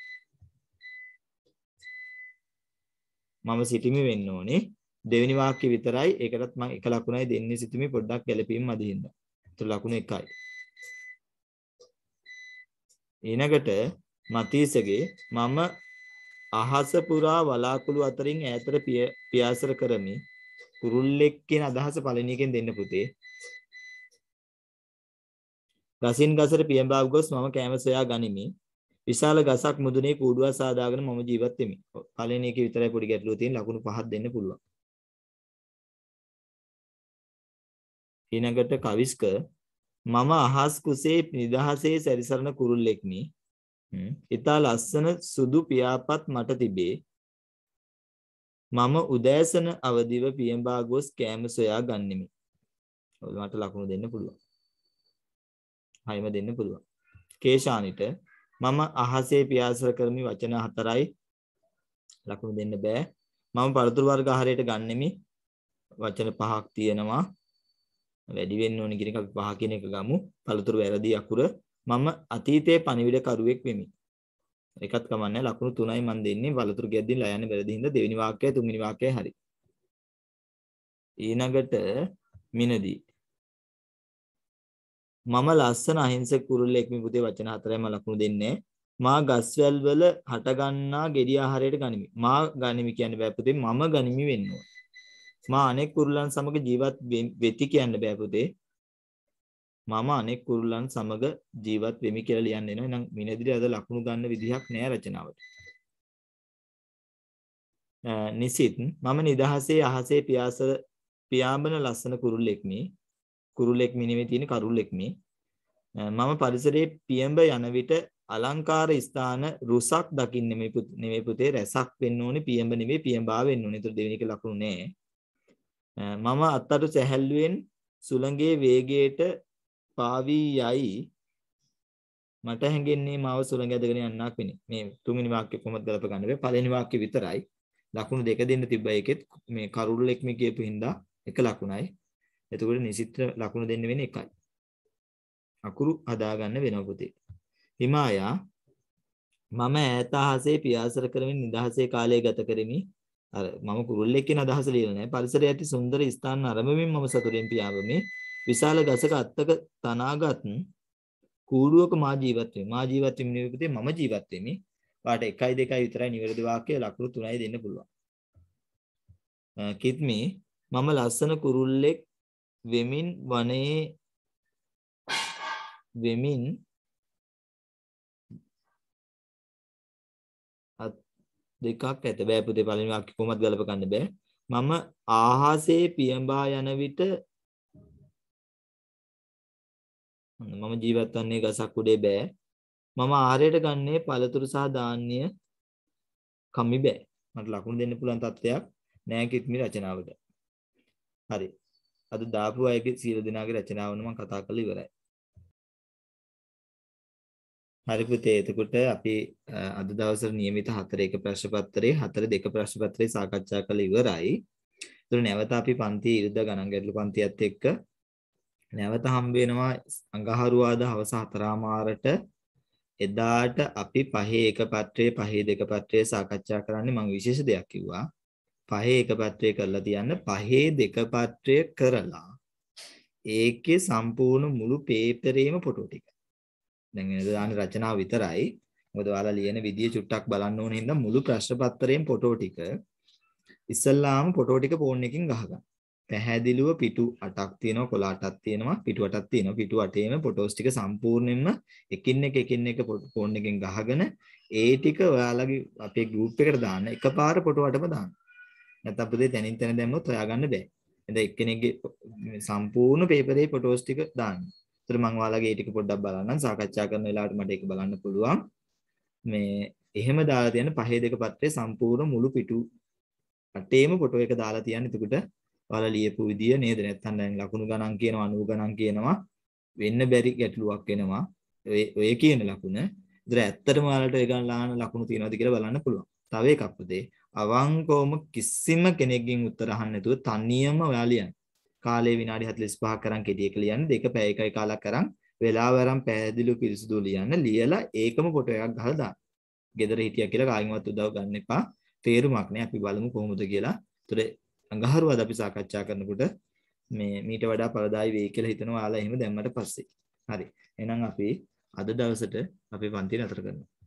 මම සිටිමි වෙන්න ඕනේ. දෙවෙනි වාක්‍ය විතරයි. ඒකටත් මම එක ලකුණයි දෙන්නේ සිටිමි පොඩ්ඩක් ගැළපීම මදින්න. ඒතර ලකුණ එකයි. ඊනකට මතීසගේ මම අහස පුරා වලාකුළු අතරින් ඈතට පියාසර කරමි. කුරුල්ලෙක් කියන අදහස පළවෙනි එකෙන් දෙන්න පුතේ. ගසින් ගසට පියඹා ගොස් මම කෑම සොයා ගනිමි. විශාල ගසක් මුදුනේ කූඩුවක් සාදාගෙන මම ජීවත් වෙමි. පළවෙනි එකේ විතරයි පොඩි ගැටලුව තියෙන ලකුණු පහක් දෙන්න පුළුවන්. ඊළඟට කවිස්ක මම අහස් කුසේ නිදහසේ සැරිසරන කුරුල්ලෙක්නි. ඊතා ලස්සන සුදු පියාපත් මට තිබේ. මම උදෑසන අවදිව පියඹා ගොස් කෑම සොයා ගන්නෙමි. ඔය මට ලකුණු දෙන්න පුළුවන්. හයිම දෙන්න පුළුවන්. කේෂානිට මම අහසේ පියාසර කරමි වචන හතරයි ලකුණු දෙන්න බෑ. මම පළතුරු වර්ග ආහාරයට ගන්නෙමි. වචන පහක් තියෙනවා. වැඩි වෙන්න ඕනි කියන එක අපි පහ කියන එක ගමු. පළතුරු වැරදි අකුර මම අතීතයේ පණිවිඩ කරුවෙක් වෙමි. එකත් කමන්නේ ලකුණු තුනයි මම දෙන්නේ වලතුරු ගෙද්දින් ලා යන්නේ වැරදි හින්දා දෙවෙනි වාක්‍යය තුන්වෙනි වාක්‍යය හරි. ඊළඟට මිනදී මම ලස්සන අහිංසක කුරුල්ලෙක් මේ පුතේ වචන හතරයිම ලකුණු දෙන්නේ. මා ගස්වැල් වල හටගන්නා ගෙඩි ආහාරයට ගනිමි. මා ගනිමි කියන්නේ බෑ පුතේ මම ගනිමි වෙන්න ඕන. මා අනෙක් කුරුල්ලන් සමග ජීවත් වෙති කියන්න බෑ පුතේ. මම අනෙක් කුරුල්ලන් සමග ජීවත් වෙමි කියලා ලියන්න එනවා. එහෙනම් මිනදිරි අද ලකුණු ගන්න විදිහක් නෑ රචනාවට. නිසිත් මම නිදහසේ අහසේ පියාස පියාඹන ලස්සන කුරුල්ලෙක්මි. කුරුල්ලෙක්මි නෙවෙයි තියෙන කරුල්ලෙක්මි. මම පරිසරයේ පියඹ යන විට අලංකාර ස්ථාන රුසක් දකින්න නෙමෙයි පුතේ රැසක් වෙන්න ඕනේ පියඹ නෙවෙයි පියඹා වෙන්න ඕනේ. ඒතර දෙවෙනි එක ලකුණු නෑ. මම අත්තට සැහැල්ලුවෙන් සුළඟේ වේගයට පාවී යයි මට හැඟෙන්නේ මාව සුළඟ ඇදගෙන යන්නක් වෙන්නේ. මේ තුන්වෙනි වාක්‍ය කොහොමද ගලප ගන්න බෑ. පළවෙනි වාක්‍ය විතරයි. ලකුණු දෙක දෙන්න තිබ්බා ඒකෙත් මේ කරුල්ලෙක් මේ කියපු හින්දා එක ලකුණයි. එතකොට නිසිත ලකුණු දෙන්න වෙන්නේ එකයි. අකුරු හදාගන්න වෙනවා පුතේ. හිමායා මම ඈත අහසේ පියාසර කරමින් නිදහසේ කාලය ගත කරමි. අර මම කුරුල්ලෙක් කියන අදහස ලියලා නැහැ. පරිසරයේ ඇති සුන්දර ස්ථාන අරඹමින් මම සතුටින් පියාඹමි. විශාල ගසක අත්තක තනාගත් කූඩුවක මා ජීවත් වෙමි. මා ජීවත් වෙමි නෙවෙයි මම ජීවත් වෙමි. වාට 1යි 2යි විතරයි නිවැරදි වාක්‍ය ලකුණු 3යි දෙන්න පුළුවන්. කිත්මි මම ලස්සන කුරුල්ලෙක් වෙමින් වනයේ වෙමින් දෙකක් ඇත. බෑ පුතේ පළවෙනි වාක්‍ය කොහොමද ගලප ගන්න බෑ. මම ආහසේ පියඹා යන විට මම ජීවත් වන්නේ ගසක් උඩේ බෑ. මම ආහාරයට ගන්නේ පළතුරු සහ ධාන්‍ය කම්මි බෑ. මට ලකුණු දෙන්න පුළුවන් තත්ත්වයක් නෑ කිත්මි රචනාවට. හරි. අද දාපු අයගේ සියලු දෙනාගේ රචනාවන මම කතා කරලා ඉවරයි හරි පුතේ එතකොට අපි අද දවසේ නියමිත 4 එක ප්‍රශ්න පත්‍රයේ 4 දෙක ප්‍රශ්න පත්‍රය සාකච්ඡා කරලා ඉවරයි. ඒතර නැවත අපි පන්ති ඉරිදා ගණන් ගැටළු පන්තියත් එක්ක නැවත හම්බ වෙනවා අඟහරුවාදා හවස 4:00ට එදාට අපි පහේ එක පත්‍රයේ පහේ දෙක පත්‍රයේ සාකච්ඡා කරන්නේ මම විශේෂ දෙයක් කිව්වා. පහේ එක පත්‍රය කරලා තියන්න පහේ දෙක පත්‍රය කරලා ඒකේ සම්පූර්ණ මුළු පේපරේම ෆොටෝ ටික දැන් වෙනද දාන රචනාව විතරයි. මොකද ඔයාලා ලියන විදිය චුට්ටක් බලන්න ඕන හින්දා මුළු ප්‍රශ්න පත්‍රයෙන් ෆොටෝ ටික ඉස්සල්ලාම ෆොටෝ ටික ෆෝන් එකකින් ගහගන්න. පැහැදිලිව පිටු 8ක් තියෙනවා කොළ 8ක් තියෙනවා පිටු 8ක් තියෙනවා පිටු 8ේම ෆොටෝස් ටික සම්පූර්ණයෙන්ම එකින් එක එකින් එක ෆෝන් එකෙන් ගහගෙන ඒ ටික ඔයාලගේ අපේ ගෲප් එකට දාන්න එකපාර ෆොටෝ 8ම දාන්න. නැත්නම් අපිට තැනින් තැන දැම්මොත් හොයාගන්න බෑ. එතන එක්කෙනෙක්ගේ සම්පූර්ණ පේපරේ ෆොටෝස් ටික දාන්න. ඒතර මම ඔයාලගේ ඒ ටික පොඩ්ඩක් බලන්නම් සාකච්ඡා කරන වෙලාවට මට ඒක බලන්න පුළුවන්. මේ එහෙම දාලා තියෙන පහේ දෙක පත්‍රයේ සම්පූර්ණ මුළු පිටු අටේම ෆොටෝ එක දාලා තියන්න. එතකොට ඔයාලා ලියපු විදිය නේද? නැත්තම් දැන් ලකුණු ගණන් කියනවා 90 ගණන් කියනවා වෙන්න බැරි ගැටලුවක් වෙනවා. ඔය ඔය කියන ලකුණ. ඒතර ඇත්තටම ඔයාලට ඒ ගණන් ලකුණු තියනවාද කියලා බලන්න පුළුවන්. තව එකක් පුතේ අවංකවම කිසිම කෙනෙක්ගෙන් උත්තර අහන්න නැතුව තනියම ඔයා ලියන්න. කාලේ විනාඩි 45ක් කරන් කෙටි එක ලියන්න දෙක පැය එකයි කාලක් කරන් වෙලාව අරන් පැහැදිලිව පිරිසිදු ලියන්න ලියලා ඒකම ෆොටෝ එකක් ගහලා දාන්න. gedara හිටියා කියලා කායින්වත් උදව් ගන්න එපා. තේරුමක් නෑ අපි බලමු කොහොමද කියලා. ඒතර අඟහරුවාද අපි සාකච්ඡා කරනකොට මේ මීට වඩා පළදායි වෙයි කියලා හිතනවා ඔයාලා එහෙම දැම්මට පස්සේ. හරි. එහෙනම් අපි අද දවසට අපේ පන්ති නතර කරනවා.